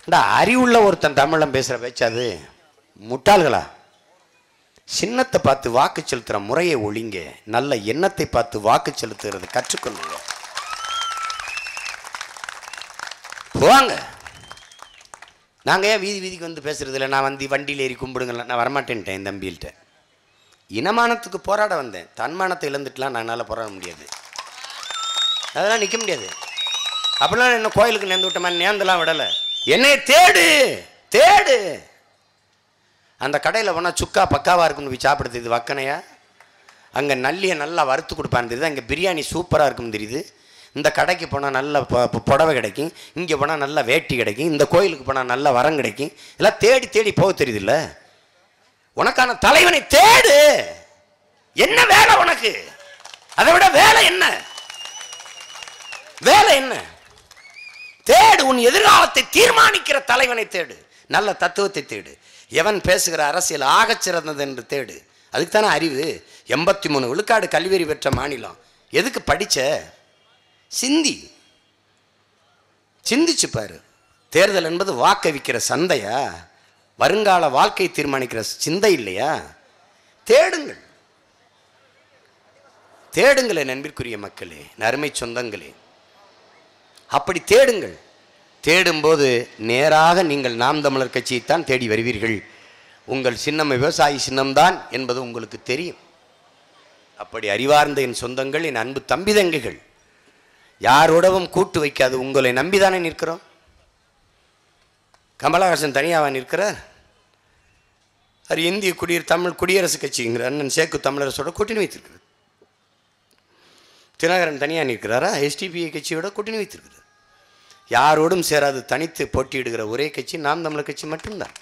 A: இந்த அறிவுள்ள ஒருத்தன் தமிழில் பேசுகிற பேச்சாது முட்டாள்களா சின்னத்தை பார்த்து வாக்கு செலுத்துகிற முறையை ஒழிங்க நல்ல எண்ணத்தை பார்த்து வாக்கு செலுத்துகிறது கற்றுக்கொள்ளுங்க போவாங்க நாங்கள் ஏன் வீதி வீதிக்கு வந்து இல்லை நான் வந்து வண்டியில் ஏறி கும்பிடுங்களேன் நான் வரமாட்டேன்ட்டேன் என் தம்பிகிட்ட இனமானத்துக்கு போராட வந்தேன் தன்மானத்தை இழந்துட்டுலாம் என்னால் போராட முடியாது அதெல்லாம் நிற்க முடியாது அப்படிலாம் என்ன கோயிலுக்கு நேர்ந்து விட்ட மாதிரி நேர்ந்தெல்லாம் விடலை என்னை தேடு தேடு அந்த கடையில் போனால் சுக்கா பக்காவாக இருக்கும்னு போய் சாப்பிட தெரியுது வக்கனையா அங்கே நல்லியை நல்லா வறுத்து கொடுப்பான்னு தெரியுது அங்கே பிரியாணி சூப்பராக இருக்கும்னு தெரியுது இந்த கடைக்கு போனால் நல்ல புடவை கிடைக்கும் இங்கே போனால் நல்ல வேட்டி கிடைக்கும் இந்த கோயிலுக்கு போனால் நல்ல வரம் கிடைக்கும் எல்லாம் தேடி தேடி போக தெரியுதுல்ல உனக்கான தலைவனை தேடு என்ன வேலை உனக்கு அதை விட வேலை என்ன வேலை என்ன தேடு உன் எதிர்காலத்தை தீர்மானிக்கிற தலைவனை தேடு நல்ல தத்துவத்தை தேடு எவன் பேசுகிற அரசியல் ஆகச் சிறந்தது என்று தேடு அதுக்கு தானே அறிவு எண்பத்தி மூணு விழுக்காடு கல்வியறி பெற்ற மாநிலம் எதுக்கு படித்த சிந்தி சிந்திச்சு பாரு தேர்தல் என்பது வாக்கவிக்கிற சந்தையா வருங்கால வாழ்க்கை தீர்மானிக்கிற சிந்தை இல்லையா தேடுங்கள் தேடுங்களே நண்பிற்குரிய மக்களே நறுமை சொந்தங்களே அப்படி தேடுங்கள் தேடும்போது நேராக நீங்கள் நாம் தமிழர் கட்சியைத்தான் தேடி வருவீர்கள் உங்கள் சின்னம் விவசாயி சின்னம்தான் என்பது உங்களுக்கு தெரியும் அப்படி அறிவார்ந்த என் சொந்தங்கள் என் அன்பு தம்பி தங்கைகள் யாரோடவும் கூட்டு வைக்காது உங்களை நம்பிதானே நிற்கிறோம் கமலஹாசன் தனியாக நிற்கிறார் அது இந்திய குடிய தமிழ் குடியரசு கட்சிங்கிற அண்ணன் சேக்கு தமிழரசோட கூட்டணி வைத்திருக்கிறார் தினகரன் தனியாக நிற்கிறாரா எஸ்டிபிஐ கட்சியோட கூட்டணி வைத்திருக்கிறார் யாரோடும் சேராது தனித்து போட்டியிடுகிற ஒரே கட்சி நாம் தமிழர் கட்சி மட்டும்தான்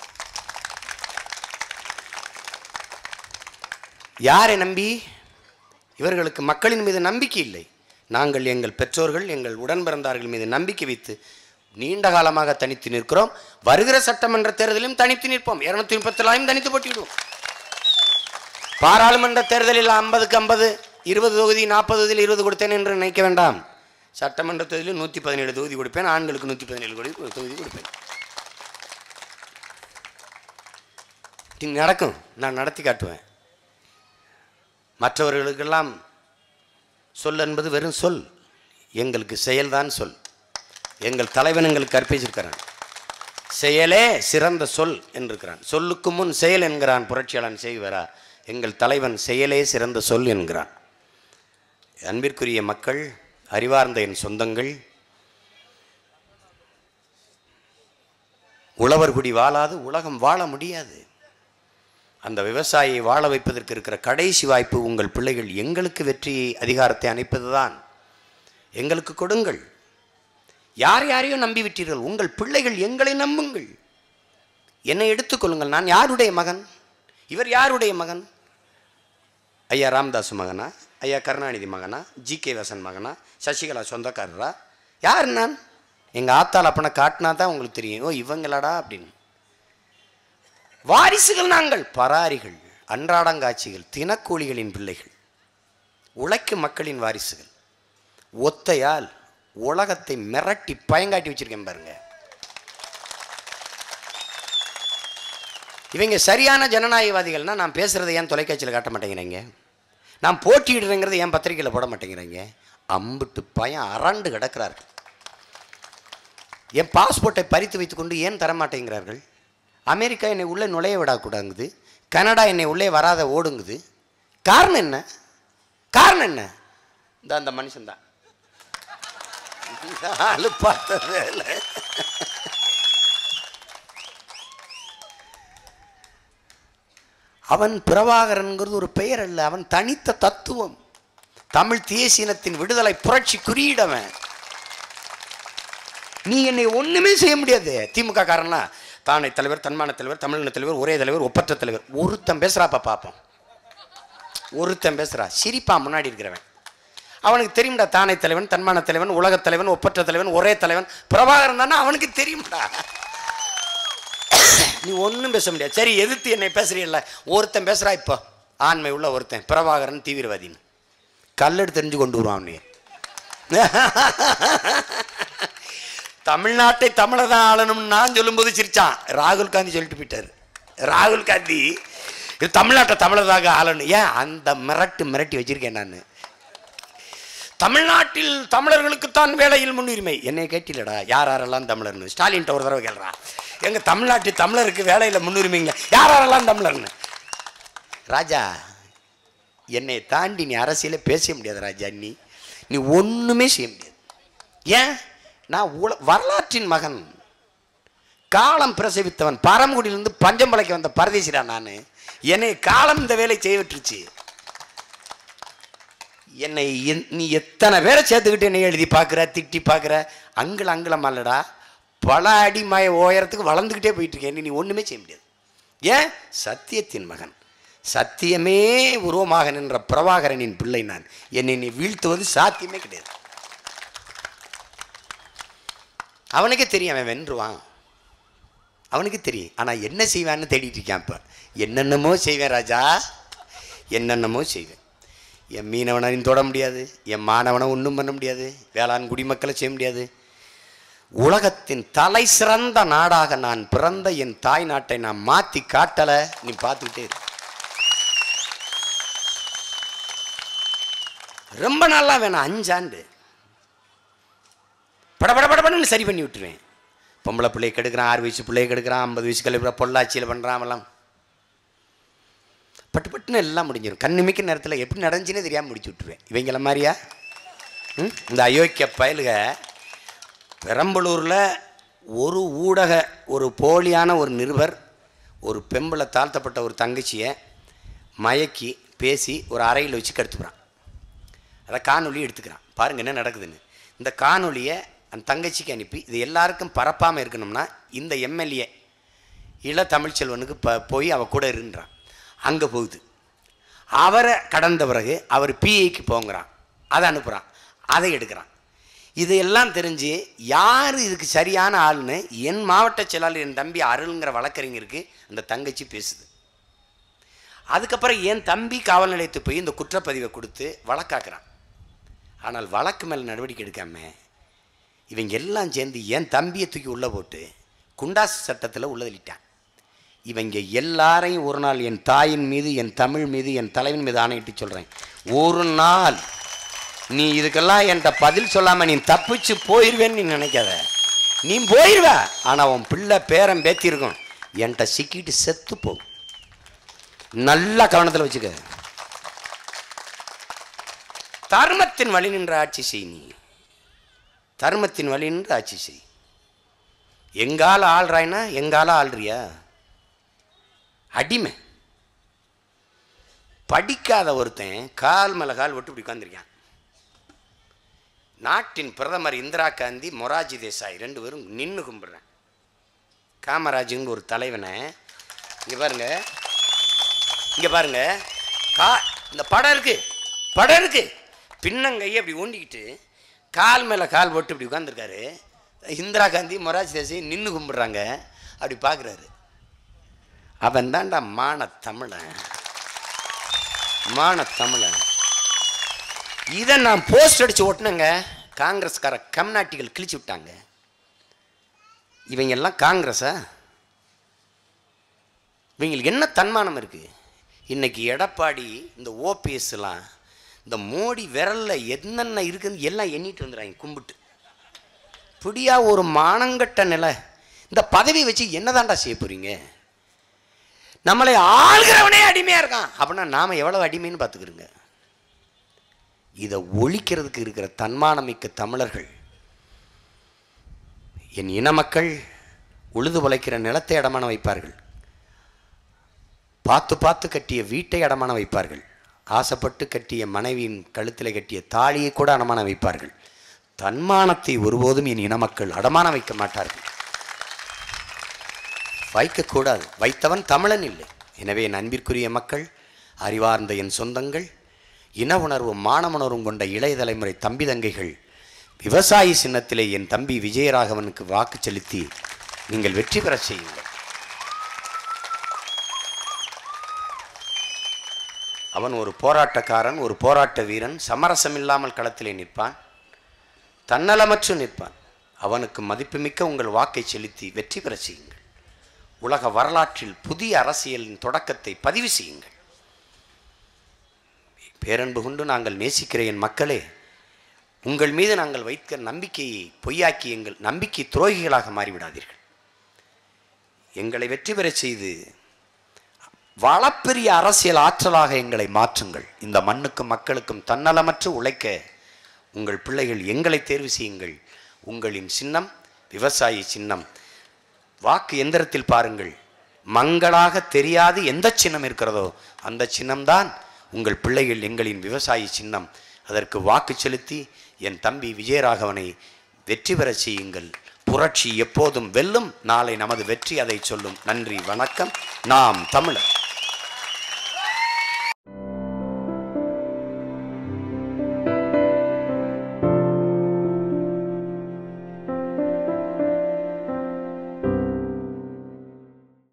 A: யாரை நம்பி இவர்களுக்கு மக்களின் மீது நம்பிக்கை இல்லை நாங்கள் எங்கள் பெற்றோர்கள் எங்கள் உடன் பிறந்தார்கள் மீது நம்பிக்கை வைத்து நீண்ட காலமாக தனித்து நிற்கிறோம் வருகிற சட்டமன்ற தேர்தலிலும் தனித்து நிற்போம் இருநூத்தி முப்பத்திலாயும் தனித்து போட்டியிடுவோம் பாராளுமன்ற தேர்தலில் ஐம்பதுக்கு ஐம்பது இருபது தொகுதி நாற்பது தொகுதியில் இருபது கொடுத்தேன் என்று நினைக்க வேண்டாம் சட்டமன்ற தொகுதியில் நூற்றி பதினேழு தொகுதி கொடுப்பேன் ஆண்களுக்கு நூற்றி பதினேழு கோடி தொகுதி கொடுப்பேன் நடக்கும் நான் நடத்தி காட்டுவேன் மற்றவர்களுக்கெல்லாம் சொல் என்பது வெறும் சொல் எங்களுக்கு செயல்தான் சொல் எங்கள் தலைவன் எங்களுக்கு கற்பிச்சிருக்கிறான் செயலே சிறந்த சொல் என்றிருக்கிறான் சொல்லுக்கு முன் செயல் என்கிறான் புரட்சியாளன் செய்வரா எங்கள் தலைவன் செயலே சிறந்த சொல் என்கிறான் அன்பிற்குரிய மக்கள் அறிவார்ந்த என் சொந்தங்கள் உழவர்குடி வாழாது உலகம் வாழ முடியாது அந்த விவசாயியை வாழ வைப்பதற்கு இருக்கிற கடைசி வாய்ப்பு உங்கள் பிள்ளைகள் எங்களுக்கு வெற்றியை அதிகாரத்தை அணைப்பதுதான் எங்களுக்கு கொடுங்கள் யார் யாரையோ நம்பிவிட்டீர்கள் உங்கள் பிள்ளைகள் எங்களை நம்புங்கள் என்னை எடுத்துக்கொள்ளுங்கள் நான் யாருடைய மகன் இவர் யாருடைய மகன் ஐயா ராம்தாஸ் மகனா ஐயா கருணாநிதி மகனா ஜி கே வசன் மகனா சசிகலா சொந்தக்காரரா யார் நான் எங்கள் ஆத்தால் அப்பனை காட்டினா தான் உங்களுக்கு தெரியும் ஓ இவங்களாடா அப்படின்னு வாரிசுகள் நாங்கள் பராரிகள் அன்றாடங்காட்சிகள் தினக்கூலிகளின் பிள்ளைகள் உழைக்கும் மக்களின் வாரிசுகள் ஒத்தையால் உலகத்தை மிரட்டி பயங்காட்டி வச்சுருக்கேன் பாருங்கள் இவங்க சரியான ஜனநாயகவாதிகள்னால் நான் பேசுகிறத ஏன் தொலைக்காட்சியில் காட்ட மாட்டேங்கிறீங்க நான் போட்டியிடுறேங்கிறத ஏன் பத்திரிகையில் போட மாட்டேங்கிறீங்க அம்பிட்டு பயம் அரண்டு கிடக்கிறார் என் பாஸ்போர்ட்டை பறித்து வைத்துக்கொண்டு ஏன் தரமாட்டேங்கிறார்கள் அமெரிக்கா என்னை உள்ளே நுழைய விடக்கூடாங்குது கனடா என்னை உள்ளே வராத ஓடுங்குது காரணம் என்ன காரணம் என்ன இந்த அந்த மனுஷன்தான் பார்த்த வேலை அவன் பிரபாகரன்கிறது ஒரு பெயர் அல்ல அவன் தனித்த தத்துவம் தமிழ் தேசியனத்தின் விடுதலை புரட்சி குறியிடவன் நீ என்னை ஒன்றுமே செய்ய முடியாது திமுக காரனா தானே தலைவர் தன்மான தலைவர் தமிழின தலைவர் ஒரே தலைவர் ஒப்பற்ற தலைவர் ஒருத்தன் பேசுகிறாப்பா பார்ப்போம் ஒருத்தன் பேசுகிறா சிரிப்பா முன்னாடி இருக்கிறவன் அவனுக்கு தெரியும்டா தானே தலைவன் தன்மான தலைவன் உலகத் தலைவன் ஒப்பற்ற தலைவன் ஒரே தலைவன் பிரபாகரன் தானே அவனுக்கு தெரியும்டா நீ ஒன்றும் பேச முடியாது சரி எதிர்த்து என்னை பேசுறீல்ல ஒருத்தன் பேசுகிறா இப்போ ஆண்மை உள்ள ஒருத்தன் பிரபாகரன் தீவிரவாதின்னு கல்லெடு தெரிஞ்சு கொண்டு வருவான் நீ தமிழ்நாட்டை தமிழர் தான் சொல்லும்போது சிரிச்சான் ராகுல் காந்தி சொல்லிட்டு போயிட்டார் ராகுல் காந்தி இது தமிழ்நாட்டை தமிழதாக ஆளணும் ஏன் அந்த மிரட்டு மிரட்டி வச்சுருக்கேன் நான் தமிழ்நாட்டில் தமிழர்களுக்குத்தான் வேலையில் முன்னுரிமை என்னை கேட்டிலடா யார் யாரெல்லாம் தமிழர்னு ஸ்டாலின் ஒரு தடவை கேள்றா எங்கள் தமிழ்நாட்டு தமிழருக்கு வேலையில் முன்னுரிமைங்க யார் யாரெல்லாம் தமிழர்னு ராஜா என்னை தாண்டி நீ அரசியல பேச முடியாது ராஜா நீ நீ ஒன்றுமே செய்ய முடியாது ஏன் நான் உல வரலாற்றின் மகன் காலம் பிரசவித்தவன் பரமக்குடியிலிருந்து பஞ்சம்பளைக்கு வந்த பரதேசிடா நான் என்னை காலம் இந்த வேலை செய்ய விட்டுருச்சு என்னை நீ எத்தனை பேரை சேர்த்துக்கிட்டு என்னை எழுதி பார்க்குற திட்டி பார்க்குற அங்குல அங்குலம் அல்லடா பல அடி மய உயரத்துக்கு வளர்ந்துக்கிட்டே போயிட்டுருக்கேன் நீ ஒன்றுமே செய்ய முடியாது ஏன் சத்தியத்தின் மகன் சத்தியமே உருவமாக நின்ற பிரபாகரனின் பிள்ளை நான் என்னை நீ வீழ்த்துவது சாத்தியமே கிடையாது அவனுக்கே தெரியும் அவன் வென்றுவான் அவனுக்கு தெரியும் ஆனால் என்ன செய்வான்னு தேடிட்டு இருக்கான் இப்போ என்னென்னமோ செய்வேன் ராஜா என்னென்னமோ செய்வேன் என் மீனவனையும் தொட முடியாது என் மாணவனை ஒன்றும் பண்ண முடியாது வேளாண் குடிமக்களை செய்ய முடியாது உலகத்தின் தலை சிறந்த நாடாக நான் பிறந்த என் தாய் நாட்டை நான் மாற்றி காட்டலை நீ பார்த்துக்கிட்டே ரொம்ப நாளாக வேணாம் அஞ்சாண்டு படபட படபடன்னு சரி பண்ணி விட்டுருவேன் பொம்பளை பிள்ளையை கெடுக்கிறான் ஆறு வயசு பிள்ளையை கெடுக்கிறான் ஐம்பது வயசு கழிப்புற பொள்ளாச்சியில் பண்ணுறான் எல்லாம் பட்டு பட்டுன்னு எல்லாம் முடிஞ்சிடும் கண்ணுமிக்க நேரத்தில் எப்படி நடஞ்சுன்னு தெரியாமல் முடிச்சு விட்டுருவேன் இவங்கள மாதிரியா இந்த அயோக்கிய பயலுக பெரம்பலூரில் ஒரு ஊடக ஒரு போலியான ஒரு நிருபர் ஒரு பெம்பளை தாழ்த்தப்பட்ட ஒரு தங்கச்சியை மயக்கி பேசி ஒரு அறையில் வச்சு கடுத்துக்கிறான் அதை காணொலி எடுத்துக்கிறான் பாருங்கள் என்ன நடக்குதுன்னு இந்த காணொலியை அந்த தங்கச்சிக்கு அனுப்பி இது எல்லாருக்கும் பரப்பாமல் இருக்கணும்னா இந்த எம்எல்ஏ இள தமிழ்ச்செல்வனுக்கு ப போய் அவள் கூட இருன்றான் அங்கே போகுது அவரை கடந்த பிறகு அவர் பிஐக்கு போங்கிறான் அதை அனுப்புகிறான் அதை எடுக்கிறான் இதையெல்லாம் தெரிஞ்சு யார் இதுக்கு சரியான ஆள்னு என் மாவட்ட செயலாளர் என் தம்பி அருள்ங்கிற வழக்கறிஞருக்கு அந்த தங்கச்சி பேசுது அதுக்கப்புறம் என் தம்பி காவல் நிலையத்து போய் இந்த குற்றப்பதிவை கொடுத்து வழக்காக்குறான் ஆனால் வழக்கு மேலே நடவடிக்கை எடுக்காம இவங்க எல்லாம் சேர்ந்து என் தம்பியை தூக்கி உள்ளே போட்டு குண்டாசு சட்டத்தில் உள்ளதளிட்டான் இவங்க எல்லாரையும் ஒரு நாள் என் தாயின் மீது என் தமிழ் மீது என் தலைவன் மீது ஆணையிட்டு சொல்கிறேன் ஒரு நாள் நீ இதுக்கெல்லாம் என்கிட்ட பதில் சொல்லாமல் நீ தப்பிச்சு போயிடுவேன்னு நீ நினைக்காத நீ போயிடுவ ஆனால் உன் பிள்ளை பேரம் பேத்திருக்கும் என்கிட்ட சிக்கிட்டு செத்து போ நல்லா கவனத்தில் வச்சுக்க தர்மத்தின் வழி நின்ற ஆட்சி செய் நீ தர்மத்தின் வழி நின்று ஆட்சி செய் எங்கால ஆள்றாய்னா எங்கால ஆள்றியா அடிமை படிக்காத ஒருத்தன் கால் மேலே கால் விட்டு இப்படி உட்காந்துருக்கான் நாட்டின் பிரதமர் இந்திரா காந்தி மொராஜி தேசாய் ரெண்டு பேரும் நின்று கும்பிட்றேன் காமராஜுங்க ஒரு தலைவனை இங்கே பாருங்க இங்கே பாருங்க கா இந்த படம் இருக்கு படம் இருக்கு பின்னங்கையை அப்படி ஊண்டிக்கிட்டு கால் மேலே கால் போட்டு இப்படி உட்காந்துருக்காரு இந்திரா காந்தி மொராஜி தேசாய் நின்று கும்பிட்றாங்க அப்படி பார்க்குறாரு அவன் தான்டா மான தமிழன் மான தமிழன் இதை நான் போஸ்ட் அடித்து ஓட்டினேங்க காங்கிரஸ்கார கம்நாட்டிகள் கிழிச்சு விட்டாங்க இவங்க எல்லாம் காங்கிரஸா இவங்களுக்கு என்ன தன்மானம் இருக்குது இன்றைக்கி எடப்பாடி இந்த ஓபிஎஸ்லாம் இந்த மோடி விரலில் என்னென்ன இருக்குதுன்னு எல்லாம் எண்ணிட்டு வந்துடுறாங்க கும்பிட்டு இப்படியா ஒரு மானங்கட்ட நிலை இந்த பதவி வச்சு என்னதான்டா செய்ய போகிறீங்க நம்மளை ஆள்கிறவனே அடிமையாக இருக்கான் அப்படின்னா நாம் எவ்வளோ அடிமைன்னு பார்த்துக்கிறோங்க இதை ஒழிக்கிறதுக்கு இருக்கிற தன்மானமிக்க தமிழர்கள் என் இன மக்கள் உழுது உழைக்கிற நிலத்தை அடமான வைப்பார்கள் பார்த்து பார்த்து கட்டிய வீட்டை அடமான வைப்பார்கள் ஆசைப்பட்டு கட்டிய மனைவியின் கழுத்தில் கட்டிய தாலியை கூட அடமான வைப்பார்கள் தன்மானத்தை ஒருபோதும் என் இன மக்கள் அடமான வைக்க மாட்டார்கள் வைக்கக்கூடாது வைத்தவன் தமிழன் இல்லை எனவே நண்பிற்குரிய மக்கள் அறிவார்ந்த என் சொந்தங்கள் இன உணர்வும் மானமுணர்வும் கொண்ட இளைய தலைமுறை தம்பி தங்கைகள் விவசாயி சின்னத்திலே என் தம்பி விஜயராகவனுக்கு வாக்கு செலுத்தி நீங்கள் வெற்றி பெற செய்யுங்கள் அவன் ஒரு போராட்டக்காரன் ஒரு போராட்ட வீரன் சமரசம் இல்லாமல் களத்திலே நிற்பான் தன்னலமற்று நிற்பான் அவனுக்கு மதிப்புமிக்க உங்கள் வாக்கை செலுத்தி வெற்றி பெற செய்யுங்கள் உலக வரலாற்றில் புதிய அரசியலின் தொடக்கத்தை பதிவு செய்யுங்கள் பேரன்பு கொண்டு நாங்கள் நேசிக்கிற என் மக்களே உங்கள் மீது நாங்கள் வைத்த நம்பிக்கையை பொய்யாக்கி எங்கள் நம்பிக்கை துரோகிகளாக மாறிவிடாதீர்கள் எங்களை வெற்றி பெறச் செய்து வளப்பெரிய அரசியல் ஆற்றலாக எங்களை மாற்றுங்கள் இந்த மண்ணுக்கும் மக்களுக்கும் தன்னலமற்று உழைக்க உங்கள் பிள்ளைகள் எங்களை தேர்வு செய்யுங்கள் உங்களின் சின்னம் விவசாயி சின்னம் வாக்கு எந்திரத்தில் பாருங்கள் மங்களாக தெரியாது எந்த சின்னம் இருக்கிறதோ அந்த சின்னம்தான் உங்கள் பிள்ளைகள் எங்களின் விவசாயி சின்னம் அதற்கு வாக்கு செலுத்தி என் தம்பி விஜயராகவனை வெற்றி பெறச் செய்யுங்கள் புரட்சி எப்போதும் வெல்லும் நாளை நமது வெற்றி அதை சொல்லும் நன்றி வணக்கம் நாம் தமிழர்